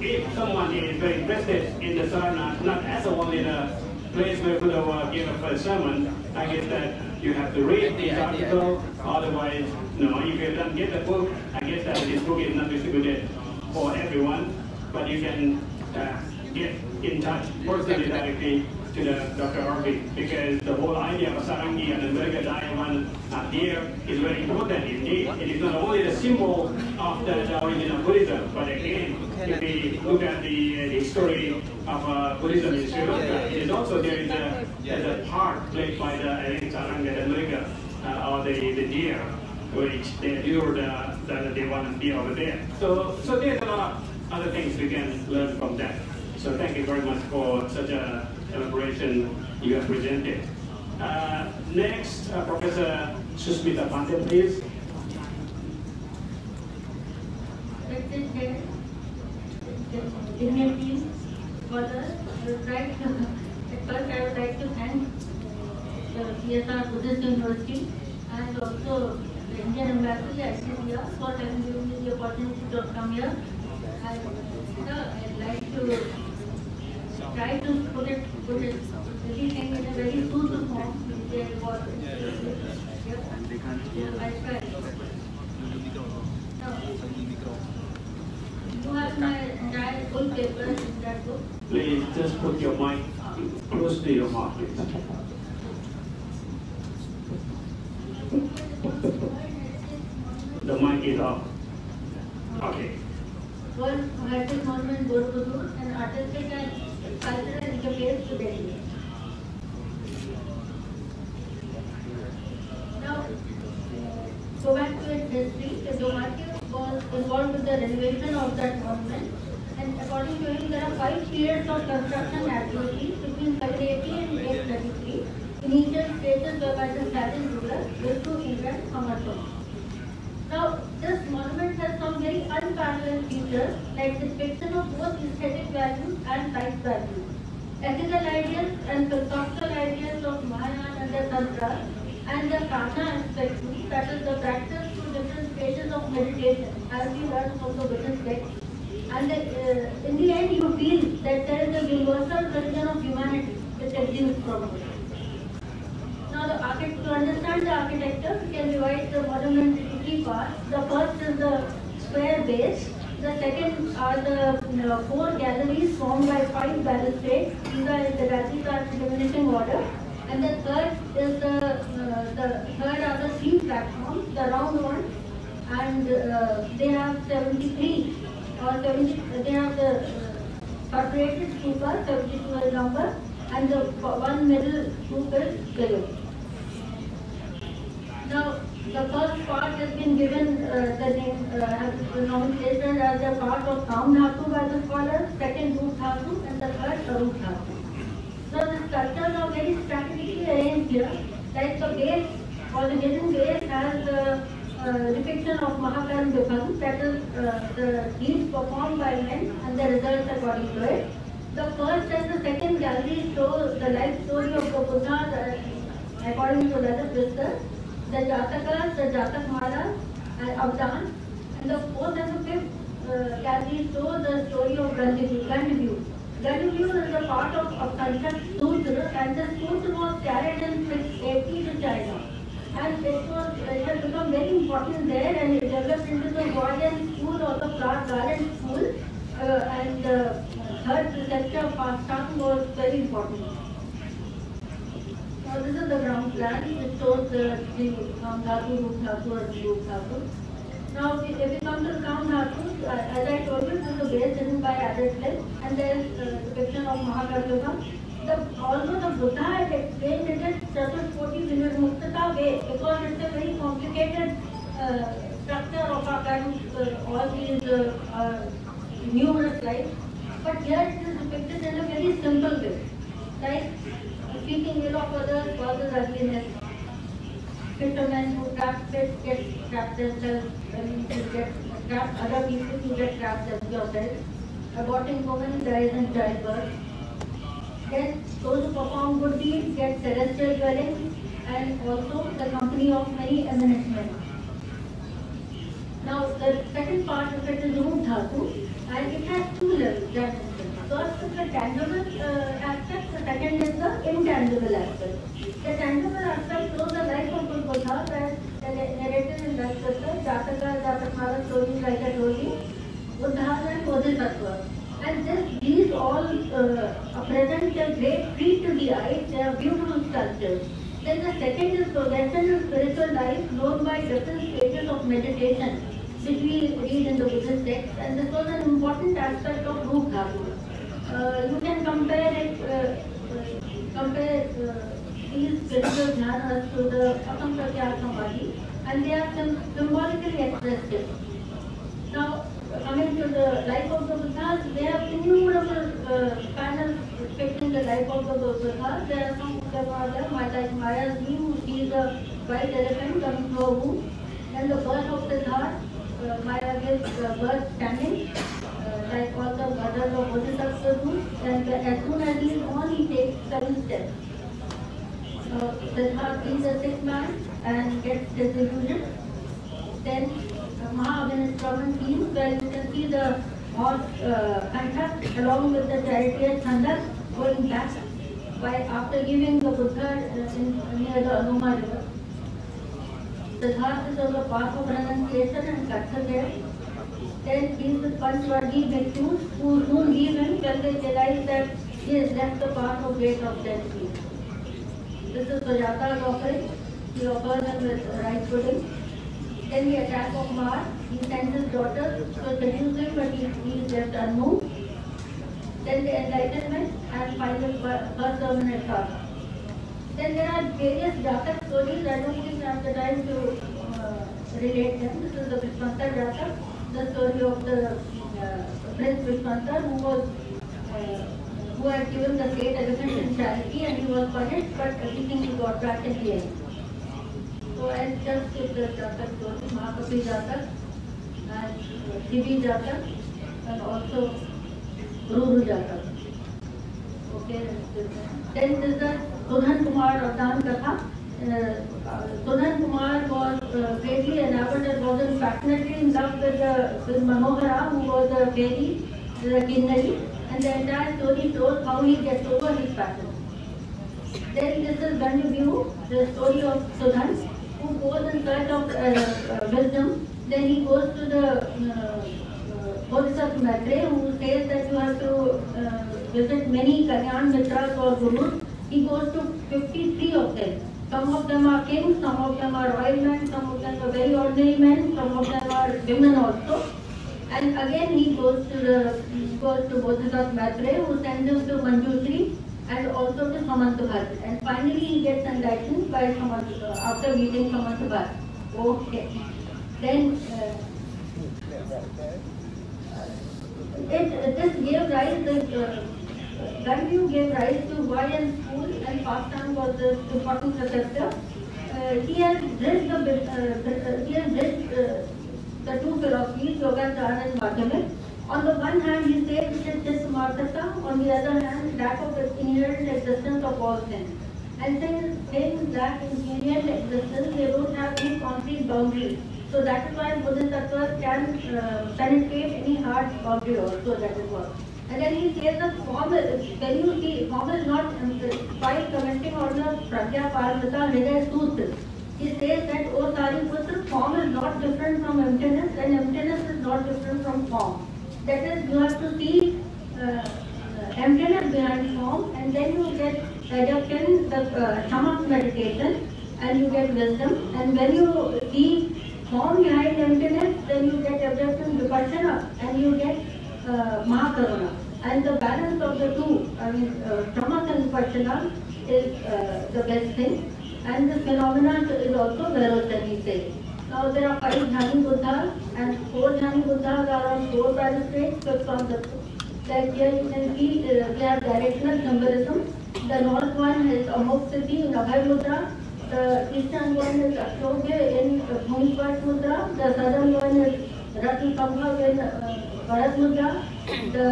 if someone is very interested in the Sarnath, not as a one in a place where Buddha gave a sermon, I guess that you have to read this article, otherwise, no, if you don't get the book, I guess that this book is not distributed for everyone, but you can uh, get in touch personally directly to the Dr. Arbi because the whole idea of Sarangi and the Mega diamond uh, is very important indeed. It is not only the symbol of the, the origin of Buddhism, but again, if we look at the, uh, the history of uh, Buddhism in Sri Lanka, it is also there is a, there's a part played by the uh, Saranga and Mega, uh, or the, the deer, which they lured uh, that they want to be over there. So, so there's a lot of other things we can learn from that. So thank you very much for such a elaboration you have presented. Uh, next, uh, Professor Sushmita Pandey, please. Dignitaries, scholars, I would like first I would like to thank the CSR Buddhist University and also the Indian Embassy, ICCR, for given me the opportunity to come here. You I'd like to try to put it, put it, in a very suitable form, which they was. I try. You have my entire full papers in that book. Please just put your mic close to your mouth. The mic is off. Okay. World Heritage Monument Borobudur and artistic and cultural interface to Delhi. Now, go back to history. The was involved with the renovation of that monument. And according to him, there are five periods of construction activities between 780 and 833. Initial stages were by the Latin ruler, Vishnu England, Amarpur. Now, this monument some very features like depiction of both aesthetic values and life values. Ethical ideas and philosophical ideas of Mahayana and the Tantra and the Kana aspect, that is the practice through different stages of meditation, as we learned from the Buddhist text. And uh, in the end, you feel that there is a universal religion of humanity which exists from it. Now, the architect, to understand the architecture, we can divide the monument into three parts. The first is the square base. The second are the you know, four galleries formed by five balustrades. These are the galleries are in diminishing order. And the third is the uh, the third are the three platforms, the round one, and uh, they have 73 or 70. They have the uh, perforated stupa, 72 is number, and the one middle is below. Now, the first part has been given uh, the name, uh, nominated as a part of Kam Dhatu by the scholars, second Rup Dhatu, and the third Arup Dhatu. Now, the sculptures are very strategically arranged here. Like the base, or the hidden base has the uh, depiction of Mahakaran Vibhang, that is uh, the deeds performed by men and the results according to it. The first and the second gallery show the life story of the Buddha uh, according to Lajat Vistar, the Jatakas, the Jatak Mala, and Avdan. And the fourth and the fifth uh, gallery show the story of Gandivu. Gandivu. Gandivu is a part of Upanishad Sutra and the Sutra was carried in 680 to China. And it was it has become very important there and it developed into the Guardian School or the Clark Garden School. Uh, and uh, third sector of Pakistan was very important. Now this is the ground plan. It shows the three um, Dhatu, Rup Dhatu and Root Dhatu. Now if we come to the Kam Dhatu, as I told you, this is the base written by Flynn and there is uh, depiction of Mahakartava. The, although the Buddha had explained it as Chaturkoti Vinurmuktata way because it's a very complicated uh, structure of our kind, uh, all these uh, uh, numerous lives. But here it is depicted in a very simple way. Like speaking ill of others causes ugliness. Fishermen who trap fish get trapped themselves, when you get trapped other people, you get trapped as yourself. Aborting woman dies in childbirth. Then those who perform good deeds get celestial dwellings. and also the company of many eminent men. Now, the second part of it is Rup Dhatu, and it has two levels. Is the tangible uh, aspect, the second is the intangible aspect. The tangible aspect shows the life of Buddha, where the narrative in that chapter, Jataka, Jatakmala stories like I told you, Buddha and Bodhisattva. And this, these all uh, present a great treat to the eye, they are beautiful sculptures. Then the second is progression in spiritual life known by different stages of meditation, which we read in the Buddhist text, and this was an important aspect of Roop Dhatu. Uh, you can compare it, uh, uh, compare uh, these spiritual jhanas to the Asamprakya Samadhi, and they are sym- symbolically expressive. Now, coming to the life of the Buddha, there are innumerable uh, panels depicting the life of the Buddha. There are some there, like Maya's view, who sees a white elephant coming to a womb. Then the birth of the Siddhartha, uh, Maya gives uh, birth standing, uh, like all the mothers of Bodhisattvas. And as soon is born, he takes seven steps. Uh, Siddhartha is a sick man and gets disillusioned. Then uh, Mahabhinishravan theme where you can see the horse uh, along with the chariot Chandak going back by after giving the Buddha uh, in, near the Anuma river. Siddhartha is on the path of renunciation and Kantha there. Then he is with Panchvargi bhikkhus who soon leave him when they realize that he has left the path of great austerity. This is Sujata's offering. He offers him with rice pudding. Then the attack of Mars, he sends his daughter to seduce him, but he, he is left unmoved. Then the enlightenment and final birth of Nirvana. Then there are various Jatak stories. I have the time to uh, relate them. This is the Vishwanta Jatak, the story of the uh, Prince Vishwanta who was uh, who had given the state elephant in charity and he was punished, but everything he got back in the end. So I'll just give the Jatak story, Mahakapi Jatak and Divi Jatak and also Ruru Jatak. Okay, then there's the Sudhan Kumar Adhan Katha. Uh, Kumar was uh, greatly enamored and was passionately in love with, the, with Manohara, who was a fairy, the Kinnari, and the entire story shows how he gets over his passion. Then this is Gandavu, the story of Sudhan, who goes in search of uh, uh, wisdom. Then he goes to the uh, uh, Bodhisattva Maitreya, who says that you have to uh, visit many Kalyan Mitras or Gurus. He goes to 53 of them. Some of them are kings, some of them are royal men, some of them are very ordinary men, some of them are women also. And again he goes to the he goes to Bodhisattva Maitreya, who sends him to Manjushri and also to Samanthabhat. And finally he gets enlightened by Samanthabhat, after meeting Samanthabhat. Okay. Then uh, it, this gave rise, the uh, Gandhi gave rise to why and school and pastime was the important preceptor. Uh, he has bridged the, uh, uh, he has bridged uh, the two philosophies, Yogacara and Madhyamik. On the one hand, he says it is Dismartata, on the other hand, lack of inherent existence of all things. And since things lack inherent existence, they don't have any concrete boundaries. So that is why Bodhisattvas can uh, penetrate any hard boundary also, that is what. And then he says the form, when you see, form is not, um, while commenting on the Pragya Paramita Hridaya Sutra, he says that, O Sariputra, form is not different from emptiness and emptiness is not different from form. That is, you have to see uh, uh, emptiness behind form and then you get adoption, the uh, shamak meditation and you get wisdom. And when you see form behind emptiness, then you get adoption, vipassana and you get uh. And the balance of the two, I mean, uh, and vipassana is uh, the best thing. And the phenomena is also Vairochan, he says. Now there are five Jnani Buddhas and four Jnani Buddhas are on four balustrades, fifth on the like here you can see uh, they are directional symbolism. The north one is Amoksati in Abhay Mudra, the eastern one is Akshobhya in Bhumipat Mudra, the southern one is Rati Kambhav in uh, Bharat Mudra, the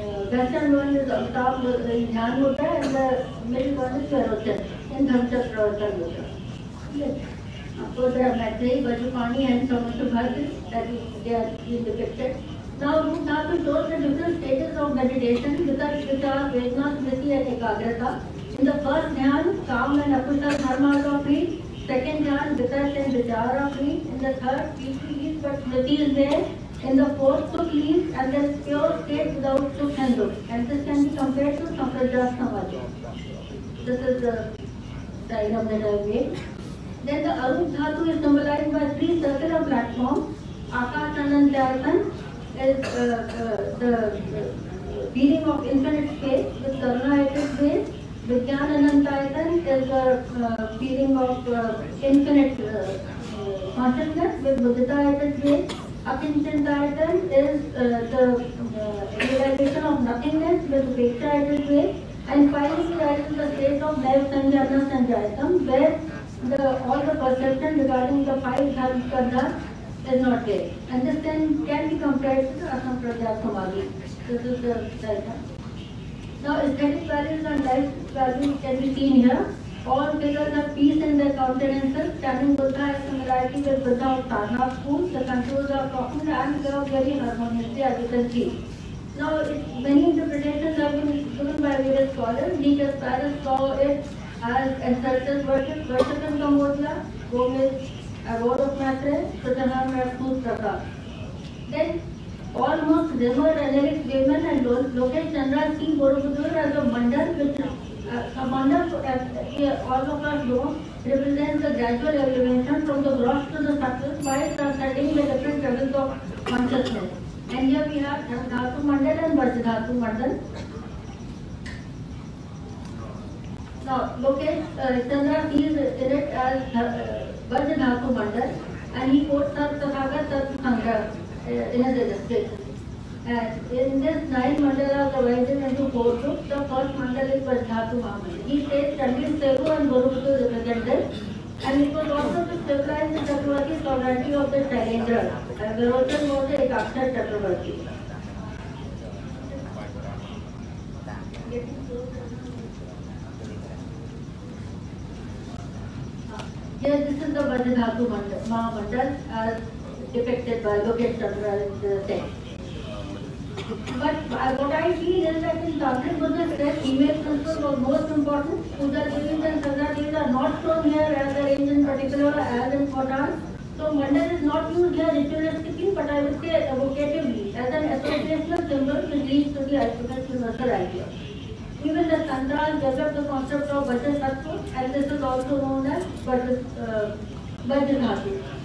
uh, western one is Amitabh in Dhyan Mudra and the middle one is Varotan in Dhamchakra Yoga. Yes. So are Maitreyi, Vajrapani and Samasubhati that is they are depicted. Now root dhatu shows the different stages of meditation, Vitar, Vichar, Vedna, Smriti and Ekagrata. In the first dhyan, calm and akusha dharmas are free. Second dhyan, Vitar and Vichar are free. In the third, peaceful but Smriti is there. In the fourth, Sukh leaves and then pure state without and Dukh. And this can be compared to Sampradaya Samadhi. This is the diagram that I made. Then the Arup Dhatu is symbolized by three circular platforms. Akash Anantyartan is uh, uh, the uh, feeling of infinite space with Karuna base. Vijnana Anantayatan is the uh, of uh, infinite uh, uh, consciousness with Mudita base. Akinchintayan is uh, the uh, realization of nothingness with Upeksha base. And finally, that is the state of life Sanjana Sanjayatam where the, all the perception regarding the five dharma is not there. And this can, can be compared to the Asampradaya Samadhi. This is the diagram. Now aesthetic values and life values can be seen here. All figures have peace in their countenances. Standing Buddha has similarity with Buddha of Sarnath school. The contours are profound and they are very harmoniously as you can see. Now, it, many interpretations have been given by various scholars. Nietzsche Paris saw it as ancestors worship, worship in Cambodia, Gomez, abode of Matre, Sutanar Mahmood Prakash. Then, almost remote analytic women and Lokesh Chandra see Borobudur as a mandal which uh, mandal, uh, all of us know, represents the gradual elevation from the gross to the subtle by transcending the different levels of consciousness. And here we have Dhatu Mandal and Vajradhatu Mandal. Now, Lokesh uh, Chandra sees in it as uh, Vajradhatu Mandal and he quotes Sat Tathagat Tat Sangra uh, in his illustration. In this nine mandalas divided into four groups, the first mandal is Vajradhatu Mahamandal. He says Chandil Seru and Borobudur represent this. And it was also to stabilize the Chakravarti sovereignty of the Shailendra. And Virotan was a Ekakshar Chakravarti. Here, this is the Vajradhatu Mandal, Mahamandal as depicted by Lokesh Chandra in the text. But uh, what I feel is that in Tantric Buddhist text, female control was most important. Puja Devis and Sadra Devis are not shown here as arranged in particular as in Khotan. So mandal is not used here ritualistically, but I would say evocatively as an associational symbol which leads to the ultimate universal idea. Even the Tantras developed the concept of Vajra and this is also known as Vajradhatu. Uh,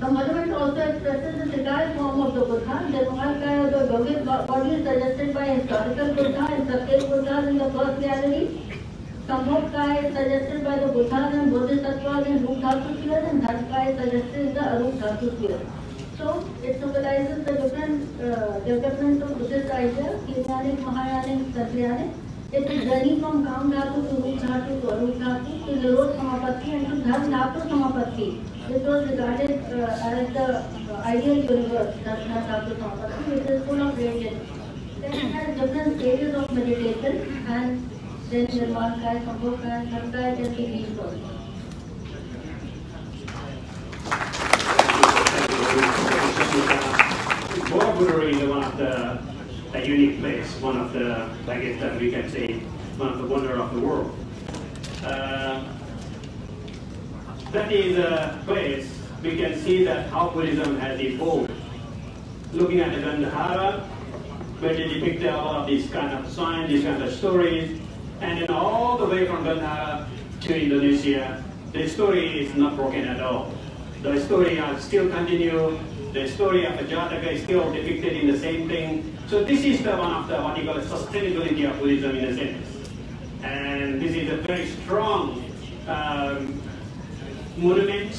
the monument also expresses the Sikar form of the Buddha. The the yogic body is suggested by historical Buddha and Sakyas Buddhas in the first gallery. Sambhogkaya is suggested by the Buddhas and Bodhisattvas in Rup Dhatu sphere and Dharkaya is suggested in the Arup Dhatu sphere. So it symbolizes the different uh, development of Buddhist ideas, Hinayanic, Mahayanic, Tatrayanic. It is journey from Kam Dhatu to Rup Dhatu to Arup Dhatu to Nirod Samapatti and to Dharm Dhatu Samapatti. This was regarded uh, as the uh, ideal universe, Dharma Dhatu Samapatti, which is full of radiance. Then it has different stages of meditation and then Nirman Kaya, Sambhog Kaya, Dharkaya can be reached also. Borobudur is one of the a unique place, one of the, I guess that we can say, one of the wonder of the world. Uh, that is a place we can see that how Buddhism has evolved. Looking at the Gandhara, where they depict all of these kind of signs, these kind of stories, and then all the way from Gandhara to Indonesia, the story is not broken at all. The story has still continue. The story of the Jataka is still depicted in the same thing. So this is the one of the what you call sustainability of Buddhism in a sense. And this is a very strong um, monument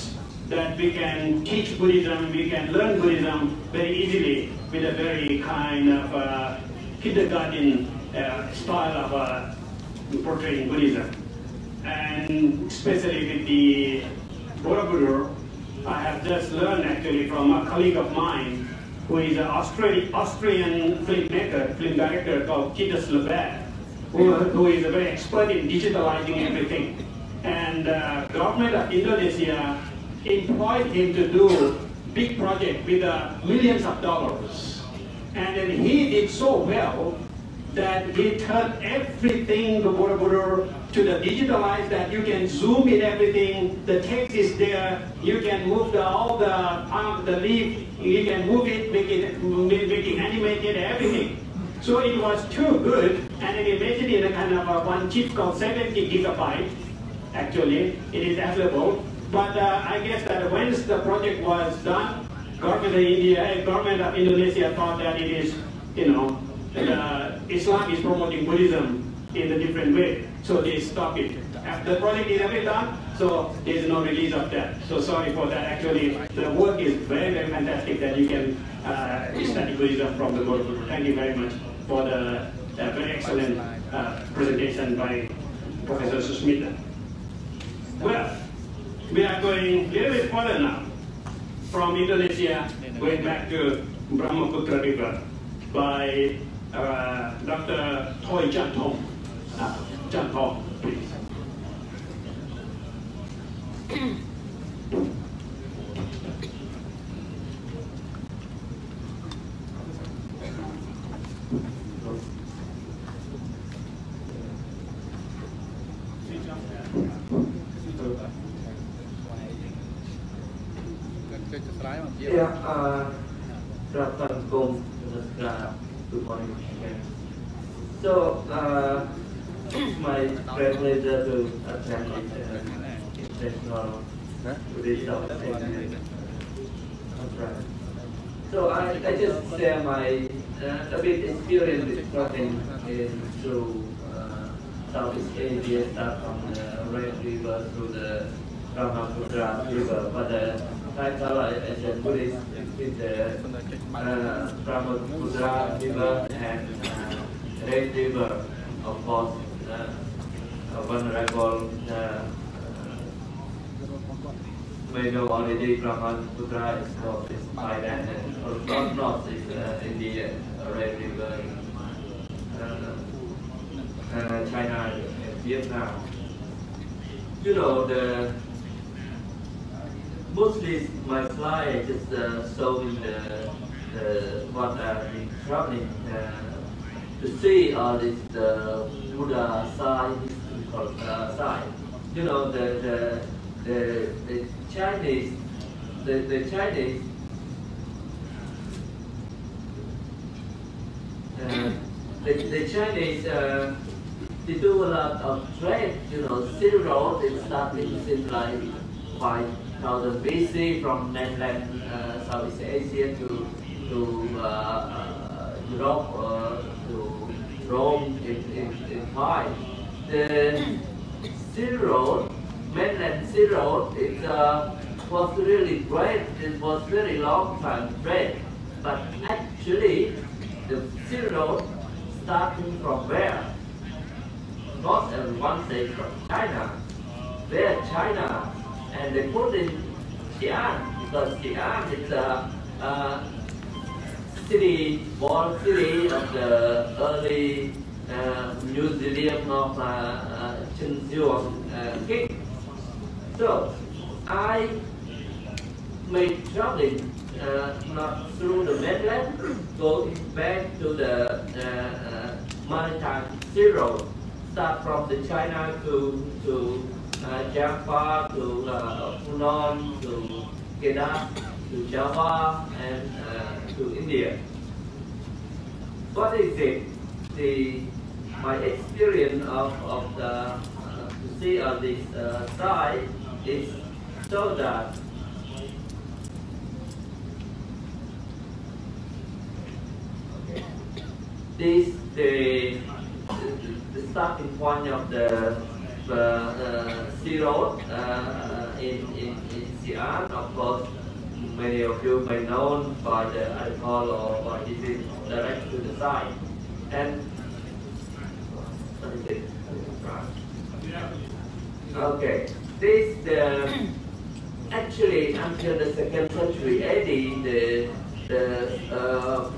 that we can teach Buddhism, we can learn Buddhism very easily with a very kind of uh, kindergarten uh, style of uh, portraying Buddhism. And especially with the Borobudur, I have just learned actually from a colleague of mine who is an Australian, Austrian filmmaker, film director called Titus Lebert. who, who is a very expert in digitalizing everything. And uh, government of Indonesia employed him to do big project with uh, millions of dollars. And then he did so well that he turned everything, the Borobudur, to the digitalized that you can zoom in everything, the text is there, you can move the, all the the leaf, you can move it, make it, make it animated, everything. So it was too good, and it in a kind of a one chip called 70 gigabyte. Actually, it is available. But uh, I guess that once the project was done, government of India, government of Indonesia thought that it is, you know, uh, Islam is promoting Buddhism in a different way. So they stopped it. After the project is ever done, so there is no release of that. So sorry for that. Actually, the work is very, very fantastic that you can uh, study Buddhism from the Guru. Thank you very much for the uh, very excellent uh, presentation by Professor Sushmita. Well, we are going a little bit further now. From Indonesia, going back to Brahmaputra River by uh, Dr. Thuy Chanthourn. Uh, Chanthourn, please. (clears throat) Yeah, uh, Rattankum, good morning again. So, uh, it's my great pleasure to attend this uh, international So I, I just share my uh, a bit experience with traveling in through uh, Southeast Asia, start from the Red River through the Brahmaputra River, but uh, I follow as a Buddhist with the uh, Brahmaputra River and uh, Red River, of course, uh, Venerable uh, know already Brahmaputra is not is Thailand and or not is uh, India, Red River, uh, uh, China and Vietnam. You know the mostly my slide just uh, showing the, the what I've been traveling uh, to see all this the Buddha historical uh, side. You know the the the, the Chinese the, the Chinese uh, the, the Chinese uh, they do a lot of trade, you know, Silk Road is starting since like five 1000 BC from mainland uh, Southeast Asia to to uh, uh, Europe to Rome in, in, in time. The Silk Road, mainland Silk Road, it uh, was really great. It was very long time great, but actually the Silk Road starting from where? Not everyone says from China. Where China and they put in Xi'an because Xi'an is a, a city, walled city of the early uh, museum of uh, uh, Chen Xiong uh, king. So I made traveling uh, not through the mainland, going back to the uh, uh, maritime zero, start from the China to to uh, Java to uh, to Kedah to Java and uh, to India. What is it? The my experience of, of the uh, to see on this uh, side is so that this the, the, starting point of the uh, uh, Sea Road uh, in, in, in Xi'an, of course, many of you may know by the alcohol or by is direct to the side. And Okay, this the actually until the second century AD, the the uh,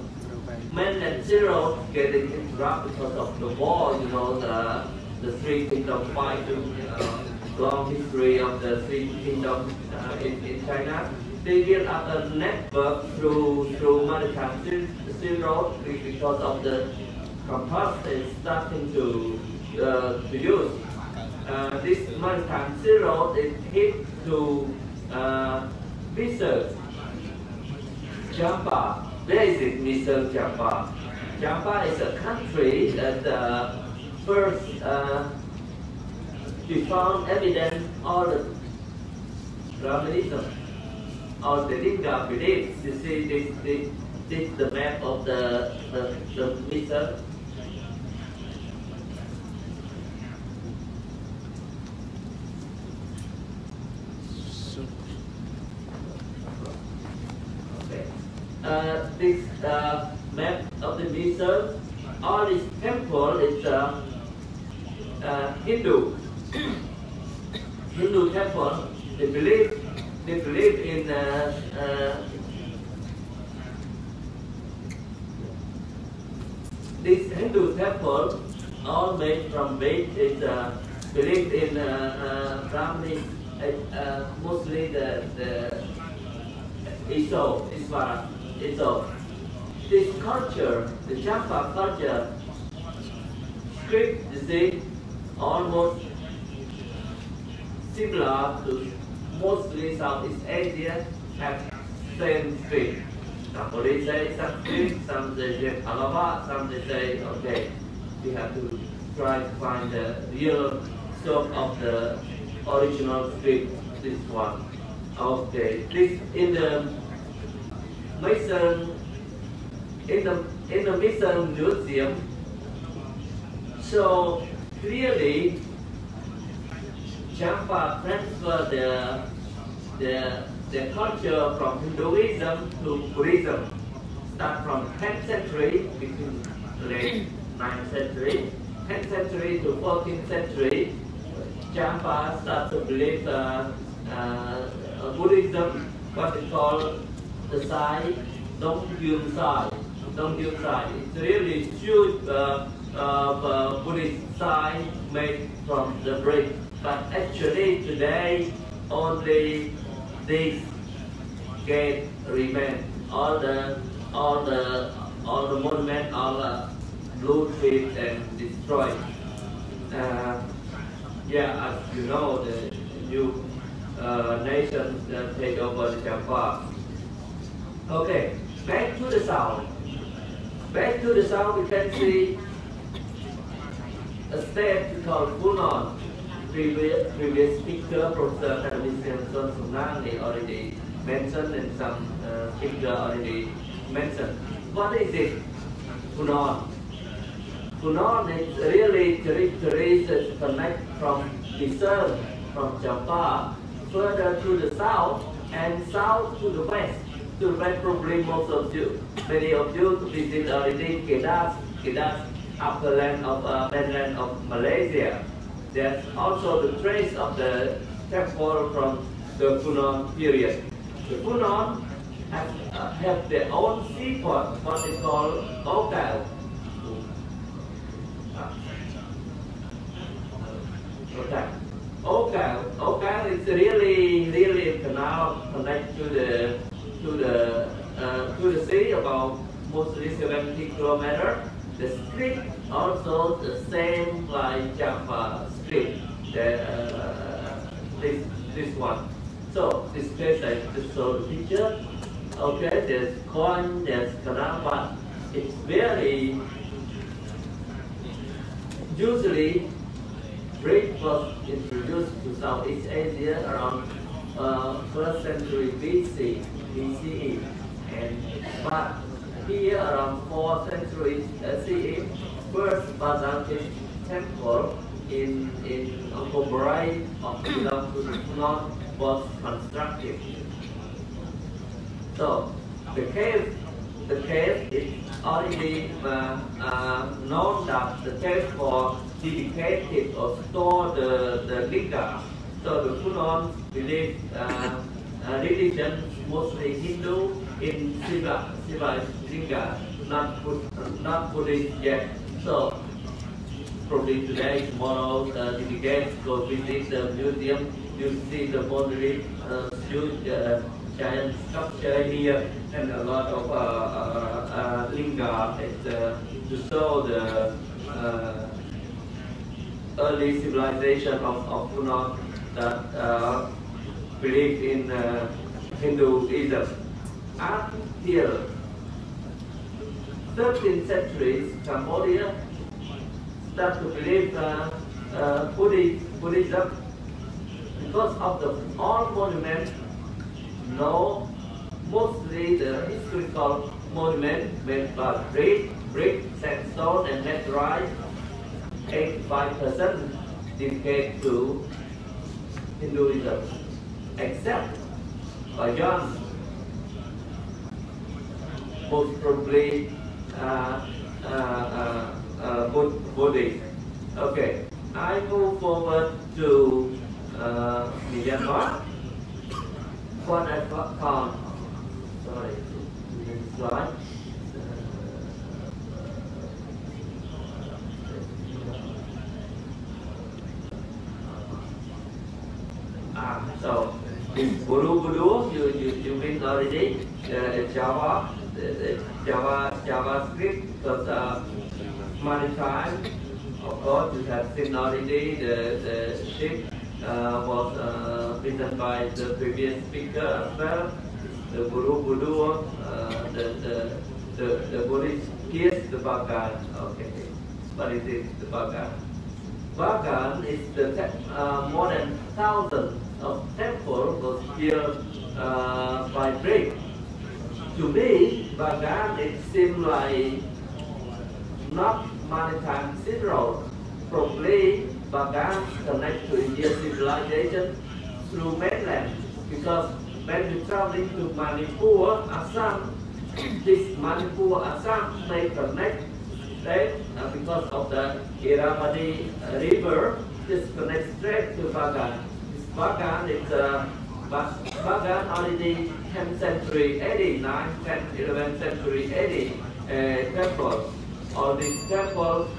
mainland Syria getting interrupted because of the war, you know, the, the three kingdom fighting, uh, long history of the three kingdoms uh, in, in China. They built up a network through through maritime sea road because of the compass is starting to uh, to use. Uh, this maritime road is hit to uh, Misr, Java. Where is it, Mr. Java? Java is a country that uh, first uh, we found evidence all the Brahmanism or the Linga beliefs. You see, this, this, this is the map of the, the, the Misr. Okay. Uh, uh, map of the Misr, all this temple is uh, uh, Hindu. Hindu temple, they believe they believe in uh, uh, this Hindu temple, all made from wood, is uh, believed in uh, uh, uh, mostly the the Iso, Iswara, Iso. This culture, the Java culture, you see, almost similar to mostly Southeast Asia have same script. Somebody say some script, some they say Alava, some they say, okay, we have to try to find the real source of the original script, this one. Okay, this in the Mason, in the in the Mason Museum, so clearly Java transferred the, the, the culture from Hinduism to Buddhism. Start from 10th century, between late 9th century, 10th century to 14th century, Java started to believe uh, uh, Buddhism, what they call the Sai, Dong Yun Sai. Dong Yun Sai. It's really huge uh, uh, Buddhist Sai made from the brick but actually today only this gate remain. All the all the all the monument are blue and destroyed. Uh, yeah, as you know, the new uh, nation uh, take over the Java. Okay, back to the south. Back to the south, we can see a state called Funan previous, previous speaker, Professor Television Sorn Samnang, already mentioned and some uh, speaker already mentioned. What is it? Funan. Funan is really territories connect from Discern, from Java, further to the south and south to the west. To probably most of you, many of you visit already Kedas, Kedas, upperland of uh, mainland of Malaysia. There's also the trace of the temple from the Funan period. The Funan have, uh, have their own seaport, what they call Oc Eo. Okay. Oc Eo, Okao is really, really canal connect to the to the uh, to the sea about mostly 70 kilometers. The street also the same like Java street, the, uh, this, this one. So this place I just show the picture. Okay, there's coin, there's karamba. It's very usually brick was introduced to Southeast Asia around uh, first century BC, BCE, and but here around 4th century CE, first Byzantine temple in in Kobarai of north was constructed. So the cave, the cave is already uh, uh, known that the cave for dedicated or store the the linga. So the Funan believe uh, uh, religion mostly Hindu in Siva, Siva Linga. not put, not it yet. So probably today, tomorrow, uh, the guests go visit the museum. You see the monolith, uh, huge uh, giant sculpture here, and a lot of uh, uh, uh, linga it's, uh, to show the uh, early civilization of, of Funan that uh, believed in uh, Hinduism. Until 13th century, Cambodia start to believe uh, uh, Buddhism. Because of the all monuments, no, mostly the historical monument made by brick, brick, sandstone, and meteorite, 85% dedicate to Hinduism, except Bayon, most probably uh, uh, uh, uh, Buddhist. Okay, I move forward to uh, Myanmar. What I found, sorry, slide. Ah, so Buru Buru, you you you mean already uh, Java, the Java JavaScript, because uh, maritime. Of course, you have seen already the the ship uh, was uh, written by the previous speaker as well. The Buru Buru, uh, the the the the Buddhist kiss the Bagan. Okay, it is the Bagan. Bagan is the uh, more than thousands of temples was built uh, by brick. To me, Bagan it seems like not maritime syndrome. Probably Bagan connect to Indian civilization through mainland because when you traveling to Manipur, Assam, this Manipur, Assam, they connect straight uh, because of the Irrawaddy river, this connects straight to Bagan. Bagan is uh, Bagan already 10th century AD, 9th, 10th, 11th century AD uh, temple. All these temples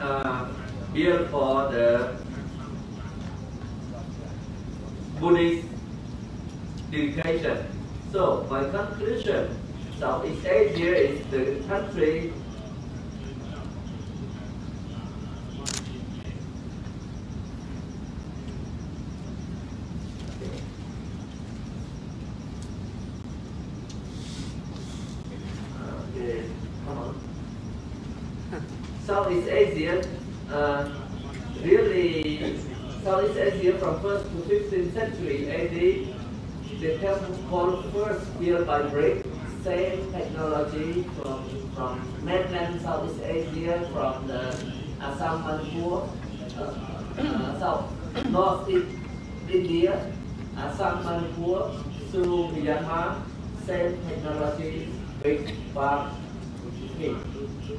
uh, built for the Buddhist dedication. So my conclusion, Southeast Asia is the country Okay, come on. Southeast Asia, uh, really, Southeast Asia from 1st to 15th century AD, the temple called first built by brick, same technology from, from mainland Southeast Asia, from the Assam Manipur, uh, uh, south, northeast India, Assam Manipur, to Myanmar, same technology, brick, bark,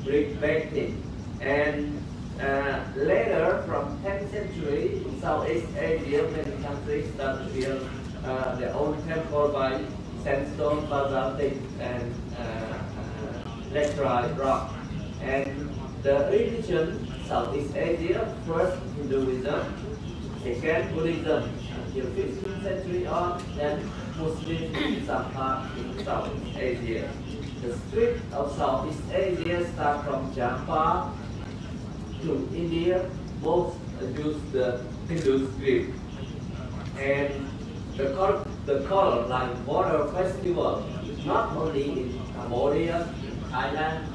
brick painting. And uh, later, from 10th century, in Southeast Asia, many countries started to build uh, their own temple by sandstone, basaltic, and uh, uh, laterite rock. And the religion, Southeast Asia, first Hinduism, second Buddhism, until 15th century on, then Muslim some part in Southeast Asia. The script of Southeast Asia start from Java to India, both use the Hindu script. And the color, the color like water festival, not only in Cambodia, Thailand,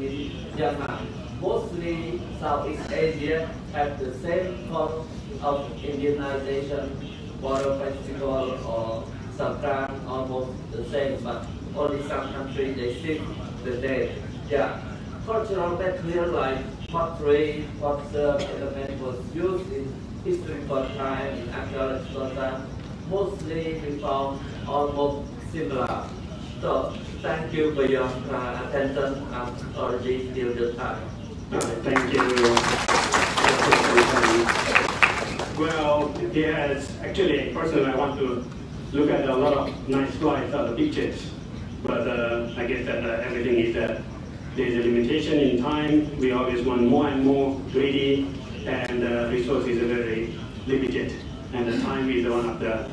in Myanmar, mostly Southeast Asia have the same cause of Indianization, water festival or Sangkran, almost the same, but only some countries they shift the date. Yeah, cultural material like pottery, pottery element was used in historical time, in archaeological time. Mostly we found almost similar. So thank you for your uh, attention. I'm already still the time. Thank you. Well, yes, actually, personally, I want to look at a lot of nice slides, uh, pictures, but uh, I guess that uh, everything is uh, there's a limitation in time. We always want more and more greedy, and uh, resources are very limited. And the time is one of the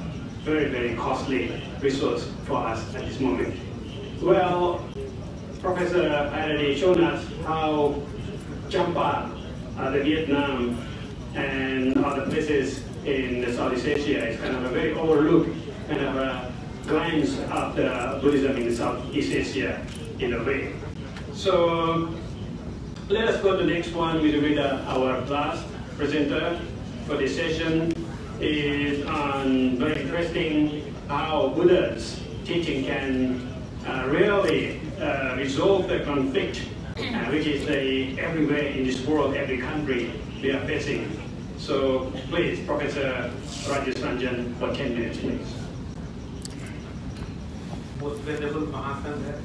very, very costly resource for us at this moment. Well, Professor already shown us how Champa, uh, the Vietnam, and other places in Southeast Asia is kind of a very overlooked kind of a glance of the Buddhism in Southeast Asia in a way. So let us go to the next one with, with uh, our last presenter for this session is on very interesting how Buddha's teaching can uh, really uh, resolve the conflict uh, which is uh, everywhere in this world, every country we are facing. So please, Professor Rajesh Ranjan, for 10 minutes, please. Most venerable Mahasangha,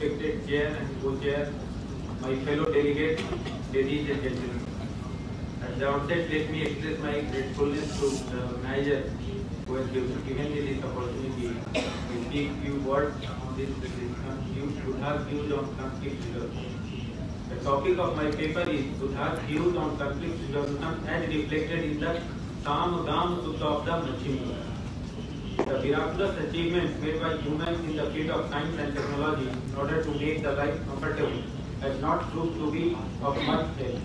respected chair and co-chair, my fellow delegates, ladies and gentlemen. At the outset, let me express my gratefulness to the manager who has given me this opportunity to speak few words on this Buddha's views on conflict resolution. The topic of my paper is Buddha's views on conflict resolution as reflected in the Samagam Sutta of the Majjhima. The miraculous achievements made by humans in the field of science and technology in order to make the life comfortable has not proved to be of much help.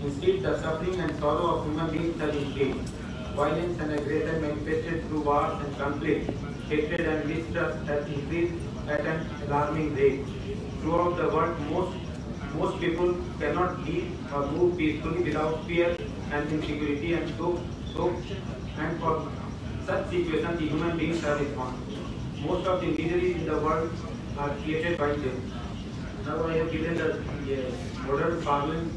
Instead, the suffering and sorrow of human beings have increased. Violence and aggression manifested through wars and conflict, hatred and mistrust has increased at an alarming rate. Throughout the world, most most people cannot live or move peacefully without fear and insecurity, and so so and for such situations, the human beings are responsible. Most of the miseries in the world are created by them. Now I have given the uh, modern parliament,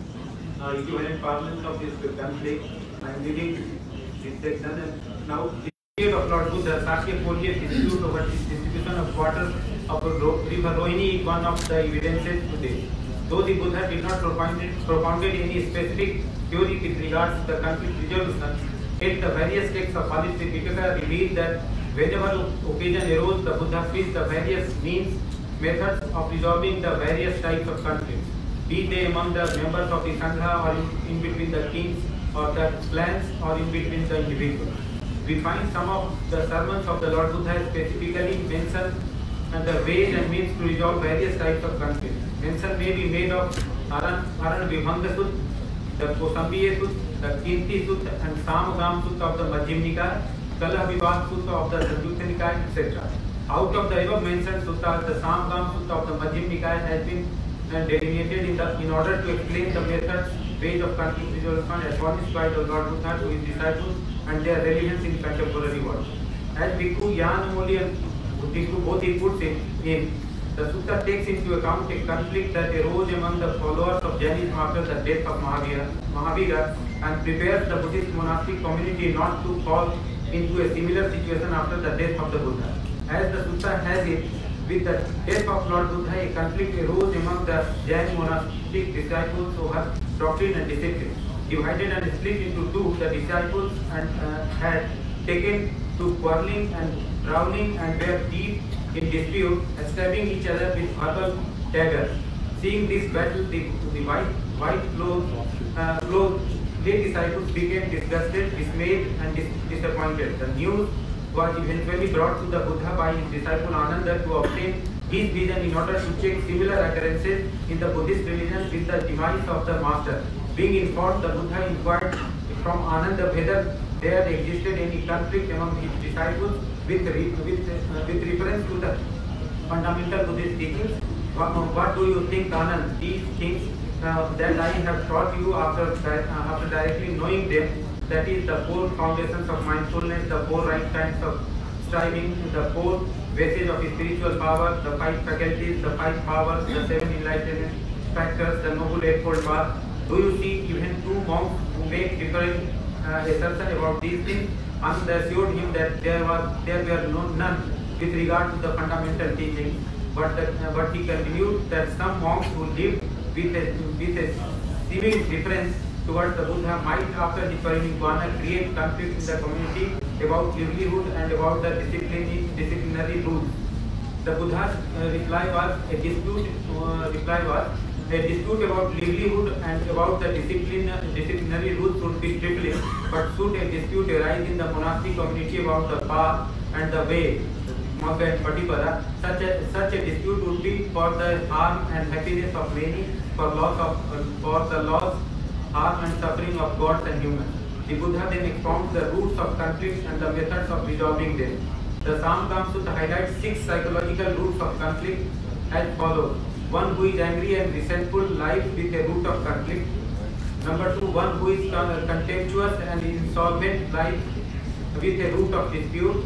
uh, equivalent parliament of this conflict. I am reading this section and now the period of Lord Buddha, Sakya 40th Institute over the distribution of water of river Rohini is one of the evidences today. Though the Buddha did not propounded, propounded any specific theory with regards to the conflict resolution, yet the various texts of Pali Tripitaka reveal that whenever occasion arose, the Buddha faced the various means, methods of resolving the various types of conflicts, be they among the members of the Sangha or in, in between the kings or the clans or in between the individuals. We find some of the sermons of the Lord Buddha specifically mention and the ways and means to resolve various types of conflicts. Mention may be made of Aran, Aran Vibhanga Sutta, the Kosambiya Sutta, the Kirti Sutta and Samagam Sutta of the Majjhim Nikaya, Kala Vivad Sutta of the Samyutta Nikaya, etc. Out of the above mentioned suttas, the Samagam Sutta of the Majjhim Nikaya has been uh, delineated in, the, in order to explain the methods, ways of conflict resolution admonished by the Lord Buddha to his disciples and their relevance in contemporary world. As Bhikkhu Yanamoli and Bhikkhu both he puts in, in the sutta takes into account a conflict that arose among the followers of Jainism after the death of Mahavira, Mahavira and prepares the Buddhist monastic community not to fall into a similar situation after the death of the Buddha. As the sutta has it, with the death of Lord Buddha, a conflict arose among the Jain monastic disciples over doctrine and discipline. Divided and split into two, the disciples and, uh, had taken to quarreling and drowning and were deep in dispute, stabbing each other with verbal daggers. Seeing this battle, the, the white, white clothes, uh, clothes, the disciples became disgusted, dismayed, and dis disappointed. The news was eventually brought to the Buddha by his disciple Ananda to obtain his vision in order to check similar occurrences in the Buddhist religion with the demise of the master. Being informed, the Buddha inquired from Ananda whether there existed any conflict among his disciples with, re, with, uh, with reference to the fundamental Buddhist teachings. What, what do you think, Anand? These things uh, that I have taught you after, uh, after directly knowing them, that is the four foundations of mindfulness, the four right kinds of striving, the four bases of spiritual power, the five faculties, the five powers, the seven enlightenment factors, the noble eightfold path. Do you see even two monks who make different uh, assertion about these things? And assured him that there was there were no, none with regard to the fundamental teachings. But the, uh, but he continued that some monks who lived with a with a seeming difference towards the Buddha might, after his parinirvana, create conflict in the community about livelihood and about the disciplinary, disciplinary rules. The Buddha's uh, reply was a dispute. Uh, reply was a dispute about livelihood and about the discipline, disciplinary rules should be strictly, but should a dispute arise in the monastic community about the path and the way, Magga Patipada, such a, such a dispute would be for the harm and happiness of many, for loss of, uh, for the loss, harm and suffering of gods and humans. The Buddha then expounds the roots of conflicts and the methods of resolving them. The Samgam Sutta highlights six psychological roots of conflict as follows. One who is angry and resentful lies with a root of conflict. Number two, one who is contemptuous and insolvent lies with a root of dispute.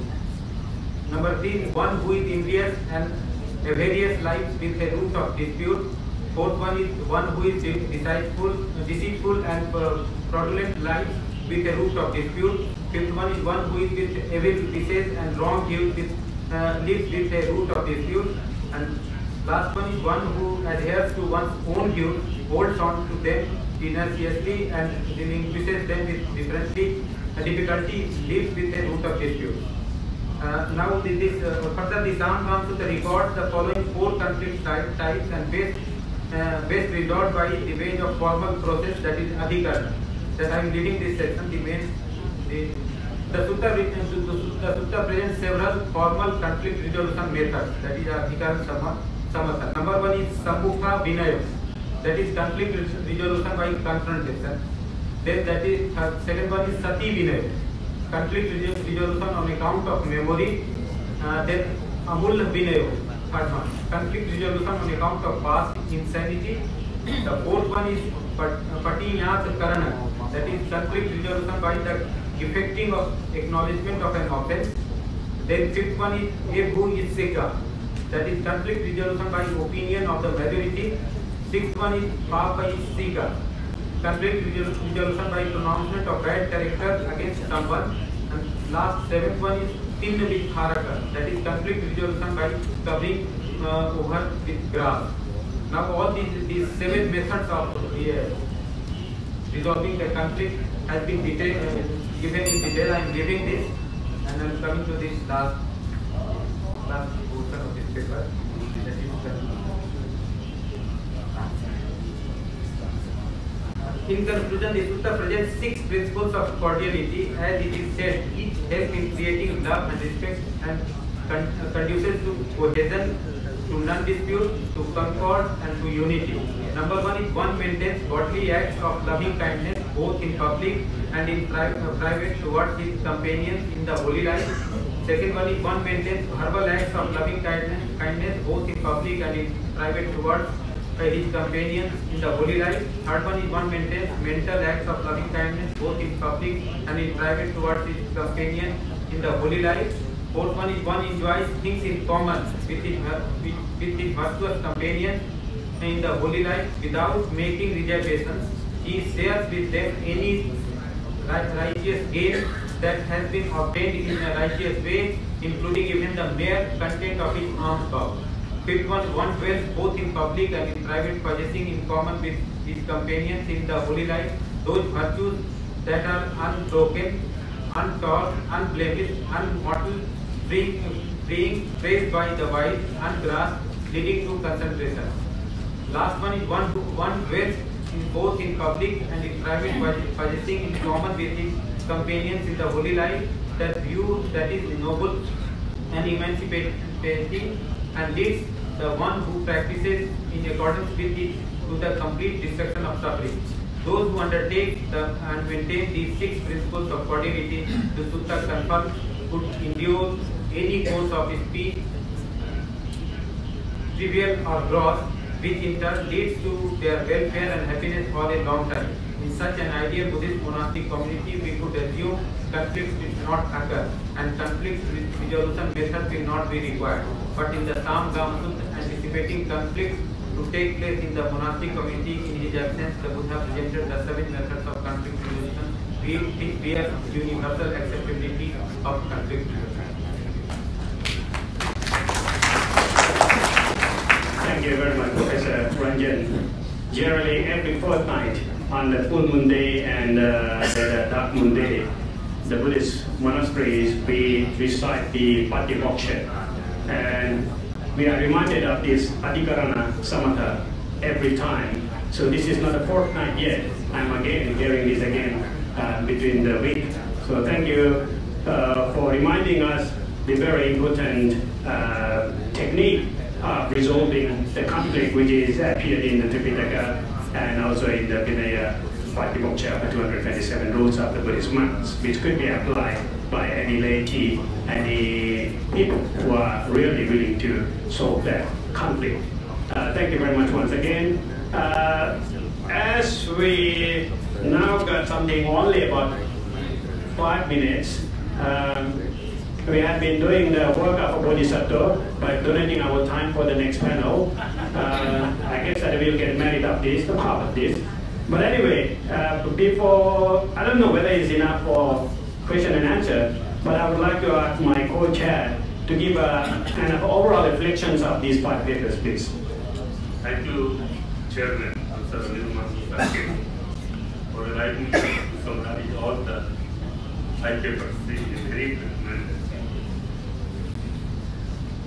Number three, one who is envious and various lies with a root of dispute. Fourth one is one who is deceitful, deceitful and fraudulent lies with a root of dispute. Fifth one is one who is with evil wishes and wrong views with uh, lives with a root of dispute. And last one is one who adheres to one's own views, holds on to them tenaciously and relinquishes them with differently, uh, difficulty, lives with a root of dispute. Uh, now this, this uh, further the Sam comes to the record the following four conflict types and best uh, best resolved by the way of formal process that is adhikar that I am leading this section, the main, the, the Sutta, the, Sutta presents several formal conflict resolution methods, that is Adhikar Samatha. Number one is Sambukha Vinaya, that is conflict resolution by confrontation. Then that is, uh, second one is Sati Vinaya, conflict resolution on account of memory. Uh, then Amul Vinaya, third one, conflict resolution on account of past insanity. The fourth one is Patiyat Karana, that is conflict resolution by the effecting of acknowledgement of an offense. Then fifth one is Ebu Isika, that is conflict resolution by opinion of the majority. Sixth one is Papa Isika, conflict resolution by pronouncement of bad character against someone. And last seventh one is Tin Vitharaka, that is conflict resolution by covering uh, over with grass. Now all these, these seven methods of uh, resolving the conflict has been detail, uh, given in detail. I am leaving this and I am coming to this last last portion of this paper. In conclusion, the Sutta presents six principles of cordiality as it is said, each helps in creating love and respect and con uh, conduces to cohesion to non-dispute, to concord, and to unity. Number one is one maintains godly acts of loving kindness both in public and in pri uh, private towards his companions in the holy life. Second one is one maintains verbal acts of loving kindness, kindness both in public and in private towards uh, his companions in the holy life. Third one is one maintains mental acts of loving kindness both in public and in private towards his companions in the holy life. Fourth one is one enjoys things in common with his, with, with his virtuous companions in the holy life without making reservations. He shares with them any righteous gain that has been obtained in a righteous way, including even the mere content of his alms box. Fifth one, one dwells both in public and in private, possessing in common with his companions in the holy life those virtues that are unbroken, untaught, unblemished, unmortal, being, being praised by the wise, ungrasped, leading to concentration. Last one is one, who one dwells in both in public and in private, by possessing in common with his companions in the holy life that view that is noble and emancipating and leads the one who practices in accordance with it to the complete destruction of suffering. Those who undertake the, and maintain these six principles of cordiality, the Sutta confirms, could endure any course of speech, trivial or gross, which in turn leads to their welfare and happiness for a long time. In such an ideal Buddhist monastic community, we could assume conflicts will not occur and conflict resolution methods will not be required. But in the Sam Gamsut, anticipating conflicts to take place in the monastic community in his absence, the Buddha presented the seven methods of conflict resolution which bear universal acceptability of conflict resolution. Thank you very much, Professor Ranjan. Generally, every fortnight on the full moon day and uh, the dark moon day, the Buddhist monasteries we recite the Patimokkha. And we are reminded of this Adhikarana Samatha every time. So this is not a fortnight yet. I'm again hearing this again uh, between the week. So thank you uh, for reminding us the very important uh, technique of resolving the conflict which is appeared in the Tripitaka and also in the Vinaya Patimoksha, 227 rules of the Buddhist monks, which could be applied by any laity, any people who are really willing to solve that conflict. Uh, thank you very much once again. Uh, as we now got something only about five minutes, um, we have been doing the work of a bodhisattva by donating our time for the next panel. Uh, I guess that we'll get married of this, the (laughs) part of this. But anyway, uh, before, I don't know whether it's enough for question and answer, but I would like to ask my co-chair to give a kind of overall reflections of these five papers, please. Thank you, Chairman, Mr. Nirmal for inviting me to summarize all the five papers. This.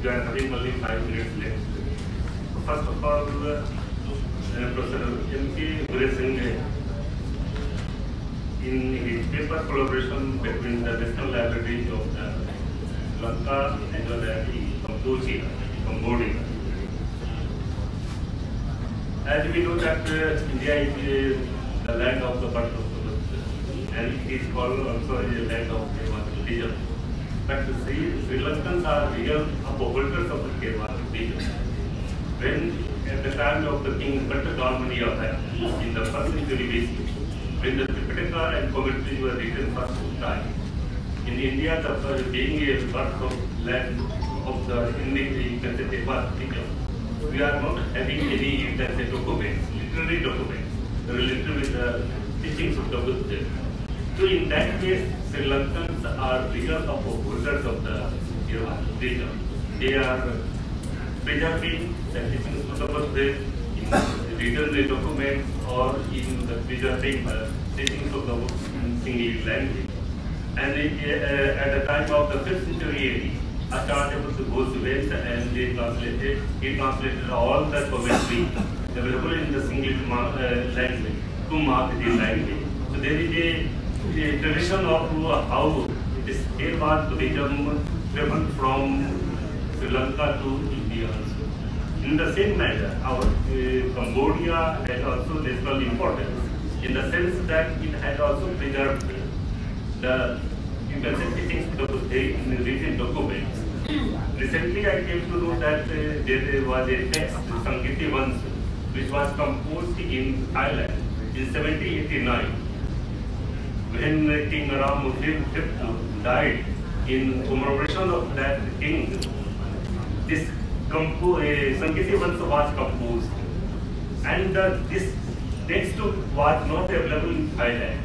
You are having only five minutes left. First of all, uh, Professor M.K. Gure in his paper collaboration between the National Library of the Lanka and the Library Cambodia, Cambodia. As we know that uh, India is uh, the land of the birth of the and it is called also a land of Kevas Buddhism. But Sri, Sri Lankans are real upholders of the Kevas Buddhism. When at the time of the king Bhattagamani in the first century BC, when the Tripitaka and commentaries were written for some time, in India, the being a birth of land of the Indian, you can say, we are not having any, say, documents, literary documents related with the teachings of the Buddha. So in that case, Sri Lankans are real upholders of the Buddhism. They are preserving the the Buddha in written documents or in the preserving the teachings of the Singlish language. And uh, at the time of the 5th century AD, Acharya Ghosh went and they translated, he translated all the commentary available in the Singlish uh, language to Magadhi language. So there is a, a tradition of how this Khevad Buddhism traveled from Sri Lanka to India. In the same manner, our uh, Cambodia has also national importance in the sense that it has also preserved the you can say teachings of the in recent documents. Recently, I came to know that uh, there was a text, Sangiti Vans, which was composed in Thailand in 1789 when King Ram V died in commemoration of that king. This compo uh, Sangiti Vans was composed and uh, this text was not available in Thailand.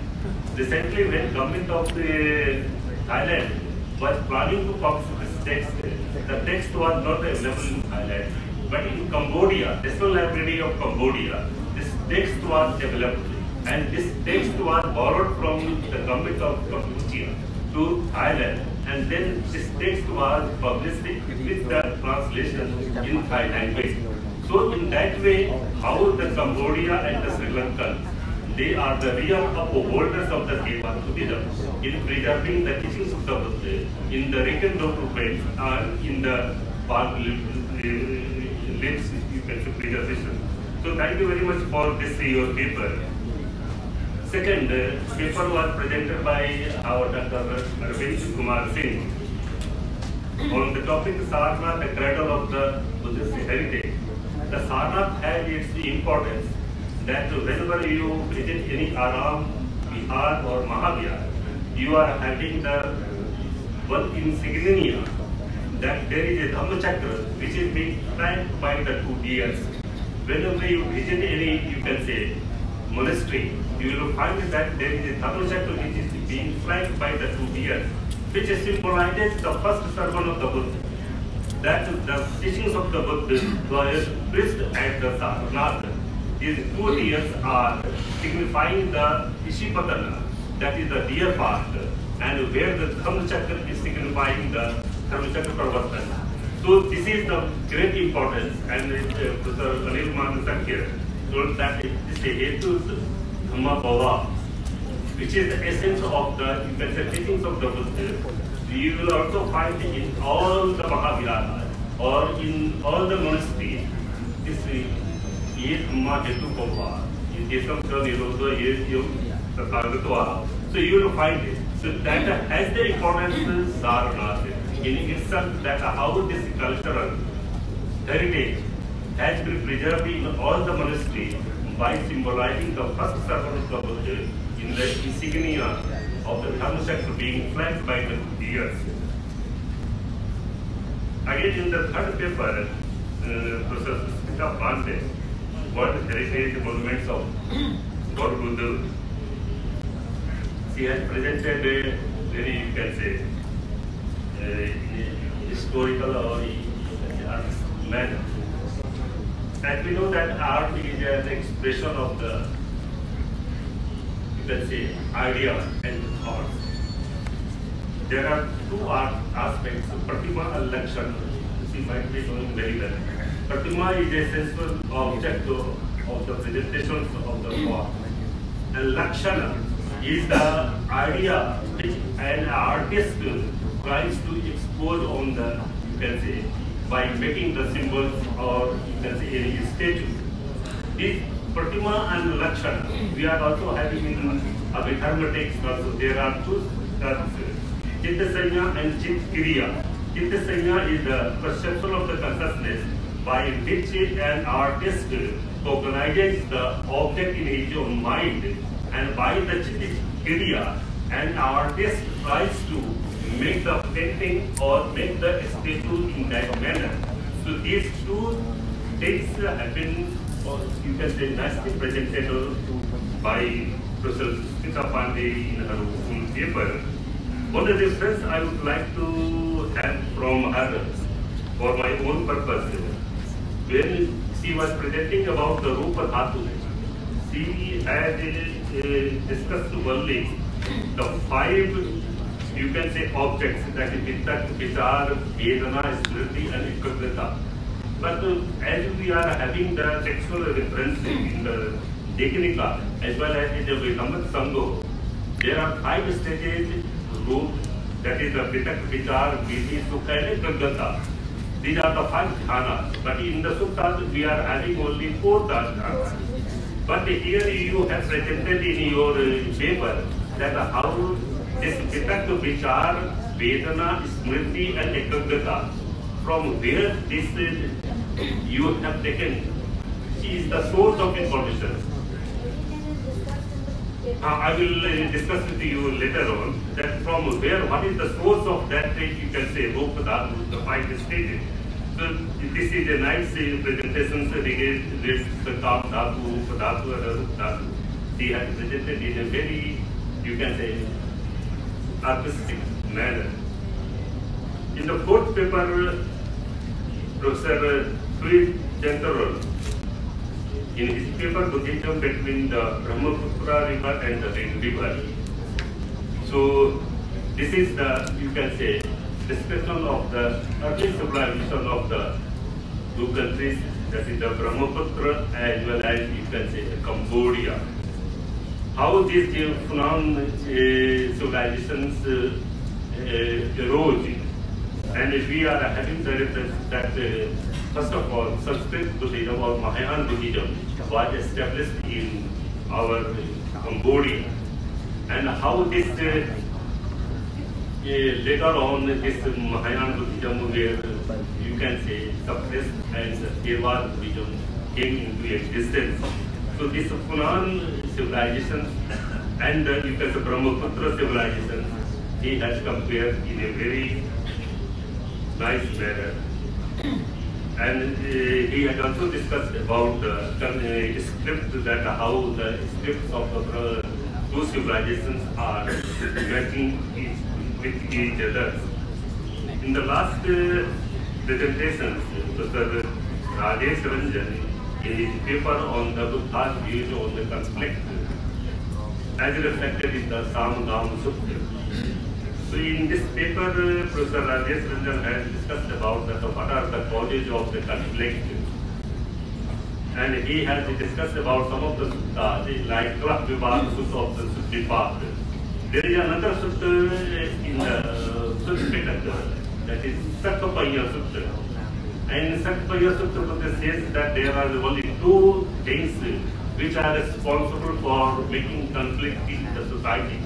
Recently, when government of the Thailand was planning to publish this text, the text was not available in Thailand. But in Cambodia, National Library of Cambodia, this text was available. And this text was borrowed from the government of Cambodia to Thailand. And then this text was published with the translation in Thai language. So in that way, how the Cambodia and the Sri Lankan they are the real upholders of the Khevad Buddhism in preserving the teachings of the Buddha in the written documents and in the lips, preservation. So thank you very much for this your paper. Second uh, paper was presented by our Dr. Arvind Kumar Singh on the topic Sarnath, the cradle of the Buddhist heritage. The Sarnath has its importance that whenever you visit any Aram, Bihar or Mahavihar, you are having the one insignia that there is a Dhamma Chakra which is being flanked by the two deers. Whenever you visit any, you can say, monastery, you will find that there is a Dhamma Chakra which is being flanked by the two deers, which symbolizes the first servant of the Buddha. That the teachings of the Buddha were preached at the Sarnath these two deers are signifying the Ishipatana, that is the deer part, and where the Dhamma Chakra is signifying the Dhamma Chakra Pravartana. So this is the great importance and uh, Professor Anil Kumar here told that it is a Summa which is the essence of the, the teachings of the Buddha, you will also find in all the Mahaviharas or in all the monasteries, this is Summa Hetu Bawah. In Desam Kran Yes Yom Tathagatwa. So you will find it. So that has the importance Saranath in itself that how this cultural heritage has been preserved in all the monasteries by symbolizing the first servant of the Buddha in the insignia of the Dhamma sector being flanked by the years. Again, in the third paper, uh, Professor Sushmita Pandey, World Heritage Monuments of Borobudur, she has presented a very, you can say, uh, historical or uh, manner. And we know that art is an expression of the, you can say, idea and thoughts. There are two art aspects, Pratima and Lakshana. She might be knowing very well. Pratima is a sensual object of, of the presentations of the thought. And Lakshana is the idea which an artist tries to expose on the, you can say, by making the symbols or you can say any statue. This Pratima and Lakshana, we are also having in uh, Abhidharma text also, there are two terms, Chittasanya and Chitkriya. Chittasanya is the perception of the consciousness by which an artist cognizes the object in his own mind and by the Chitkriya, an artist tries to make the painting or make the statue in that manner. So these two things have been, or you can say, nicely presented by Professor Sushmita Pandey in her own paper. One of the difference I would like to have from her for my own purpose, when she was presenting about the Rupa Dhatu, she had uh, discussed only the five you can say objects that is Vittak, Vichar, Vedana, Smriti and Ekagrata. But uh, as we are having the textual reference in the Dekanika as well as in the Vedamat Sangho, there are five stages root that is the Vittak, Vichar, Viti, Sukha and Ekagrata. These are the five jhanas. But in the suttas we are having only four jhanas. But here you have presented in your uh, paper that how this Vitak, Vichar, Vedana, Smriti and Ekagrata, from where this is, you have taken, she is the source of information. Uh, I will uh, discuss with you later on that from where, what is the source of that, you can say, Dhatu, the five stages. So this is a nice uh, presentation regarding the Kam Dhatu, Rupa Dhatu and Dhatu. She has presented in a very, you can say, artistic manner. In the fourth paper, Professor Thuy Chanthourn, in his paper Buddhism between the Brahmaputra river and the Ring river. So this is the, you can say, discussion of the early civilization of the two countries, that is the Brahmaputra as well as you can say Cambodia how these Funan uh, civilizations arose. And we are having the reference that, uh, first of all, Sanskrit Buddhism or Mahayana Buddhism was established in our Cambodia. And how this, uh, later on, this Mahayana Buddhism where you can say suppressed and Theravada Buddhism came into existence. So this Funan civilization and uh, you can say Brahmaputra civilization, he has compared in a very nice manner. And uh, he had also discussed about the uh, script that how the scripts of the two civilizations are working each, with each other. In the last uh, presentation, Professor Rajesh Ranjan his paper on the Buddha's views on the conflict as reflected in the Samagama Sutta. So in this paper, uh, Professor Rajesh Ranjan has discussed about that what are the causes of the conflict. And he has discussed about some of the uh, suttas, like Kalahavivada Sutta of the Suttipad. There is another sutta uh, in the Sutta uh, that is Sakkapanha Sutta. And Sutta Buddha says that there are only two things which are responsible for making conflict in the society.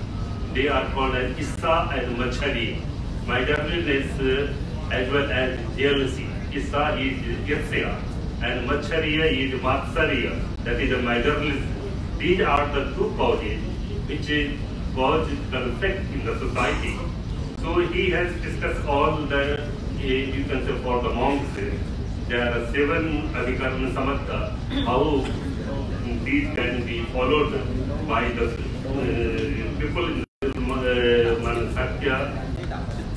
They are called as Issa and Machari. Miserliness uh, as well as jealousy. Issa is Irsya and Machariya is Matsariya. That is a miserliness. These are the two causes which cause conflict in the society. So he has discussed all the, you can say for the monks, there are seven Adhikarana Samatha, how these can be followed by the uh, people in uh, Manasakya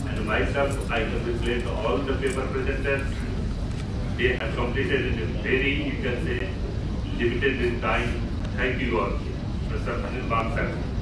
and myself. I congratulate all the paper presenters. They have completed it in very, you can say, limited in time. Thank you all. Mr. Anil Bamsar.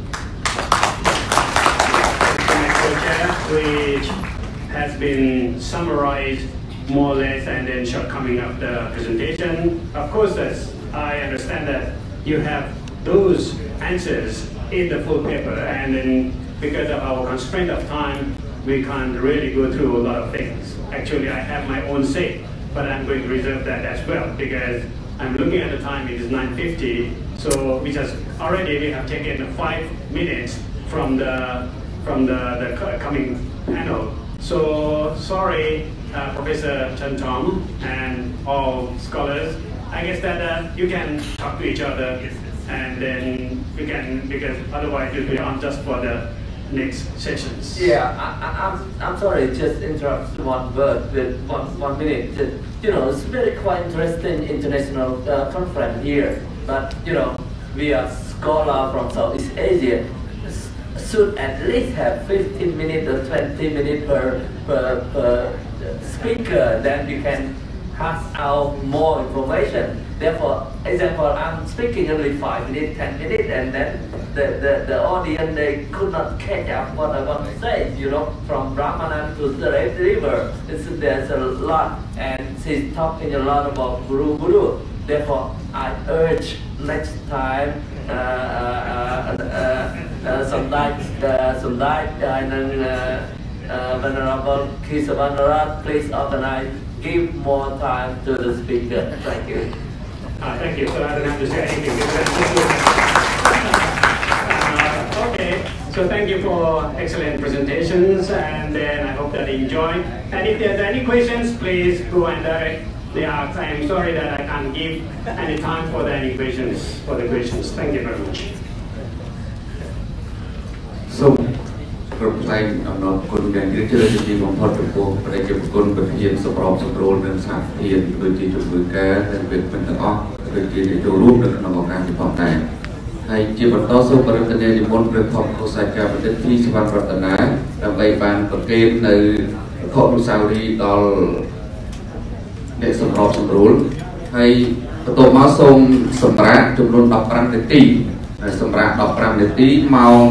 which has been summarized more or less and then shortcoming of the presentation. Of course, as I understand that you have those answers in the full paper and then because of our constraint of time, we can't really go through a lot of things. Actually, I have my own say, but I'm going to reserve that as well because I'm looking at the time, it is 9.50, so we just already we have taken five minutes from the from the, the coming panel. So sorry, uh, Professor Chanthourn and all scholars. I guess that uh, you can talk to each other and then we can, because otherwise it will be on just for the next sessions. Yeah, I, I, I'm, I'm sorry, just interrupt one word with one, one minute. Uh, You know, it's very quite interesting international uh, conference here, but you know, we are scholar from Southeast Asia should at least have 15 minutes or 20 minutes per, per, per speaker, then we can pass out more information. Therefore, example, I'm speaking only 5 minutes, 10 minutes, and then the, the, the audience, they could not catch up what I want to say, you know, from Brahmanan to the Red River. It's, there's a lot, and she's talking a lot about Guru Guru. Therefore, I urge next time, uh, uh, uh, uh, uh, sometimes, uh, sometimes, uh, and, uh, uh, Venerable Kisavanarat, please organize, give more time to the speaker. Thank you. Uh, thank you. So I don't have to say anything. Uh, okay. So thank you for excellent presentations, and then I hope that you enjoyed. And if there's any questions, please go and direct the ask. I am sorry that I can't give any time for the any questions for the questions. Thank you very much. សូមគ្រប់ផ្នែកអំណរគុណយ៉ាងជ្រាលជ្រៅជាទីបំផុតចំពោះប្រជាពលរដ្ឋប្រធានសម្របសម្រួលនិងសហធានដូចជាជំនួយការនិងវិទ្យាទាំងអស់ដូចជាអ្នកចូលរួមនៅក្នុងឱកាសនេះផងដែរហើយជាបន្តសូមបរិទ្ធនានិមន្តព្រះធម្មគោសាចារបណ្ឌិតទីសវណ្ណរតនាដើម្បីបានប្រកេននៅខុអនុស្សាវរីយ៍ដល់ អ្នកសម្របសម្រួលហើយបន្ទាប់មកសូមសម្រាប់ចំនួន15នាទីហើយសម្រាប់15នាទីម៉ោង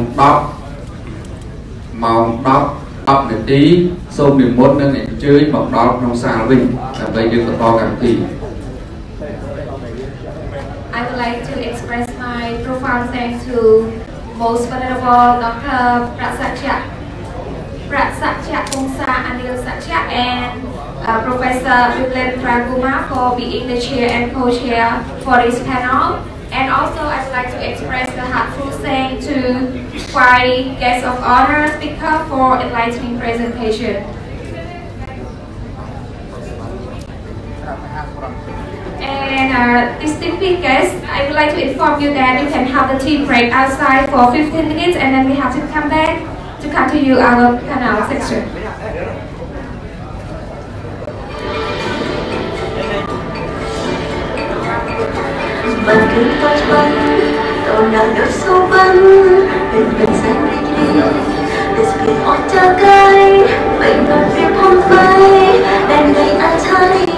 10ម៉ោង10 10នាទីសូមនិមន្តនិងអញ្ជើញមកដល់ក្នុងសាលវិញដើម្បីយើងបន្តកម្មវិធី I would like to express my profound thanks to most venerable Dr. Prasakya, Prasakya Pongsa Anil Sakya and uh, Professor Bimlendra Kumar for being the chair and co-chair for this panel. And also I would like to express the heartfelt thanks to Quarry Guest of Honor speaker for enlightening presentation. And uh, distinguished guests, I would like to inform you that you can have the tea break outside for 15 minutes and then we have to come back to continue our panel section. bằng cứ ta chân tàu đã đốt sâu vân bên bên xanh đi đi This be hot again, make my feel on fire, and make a time.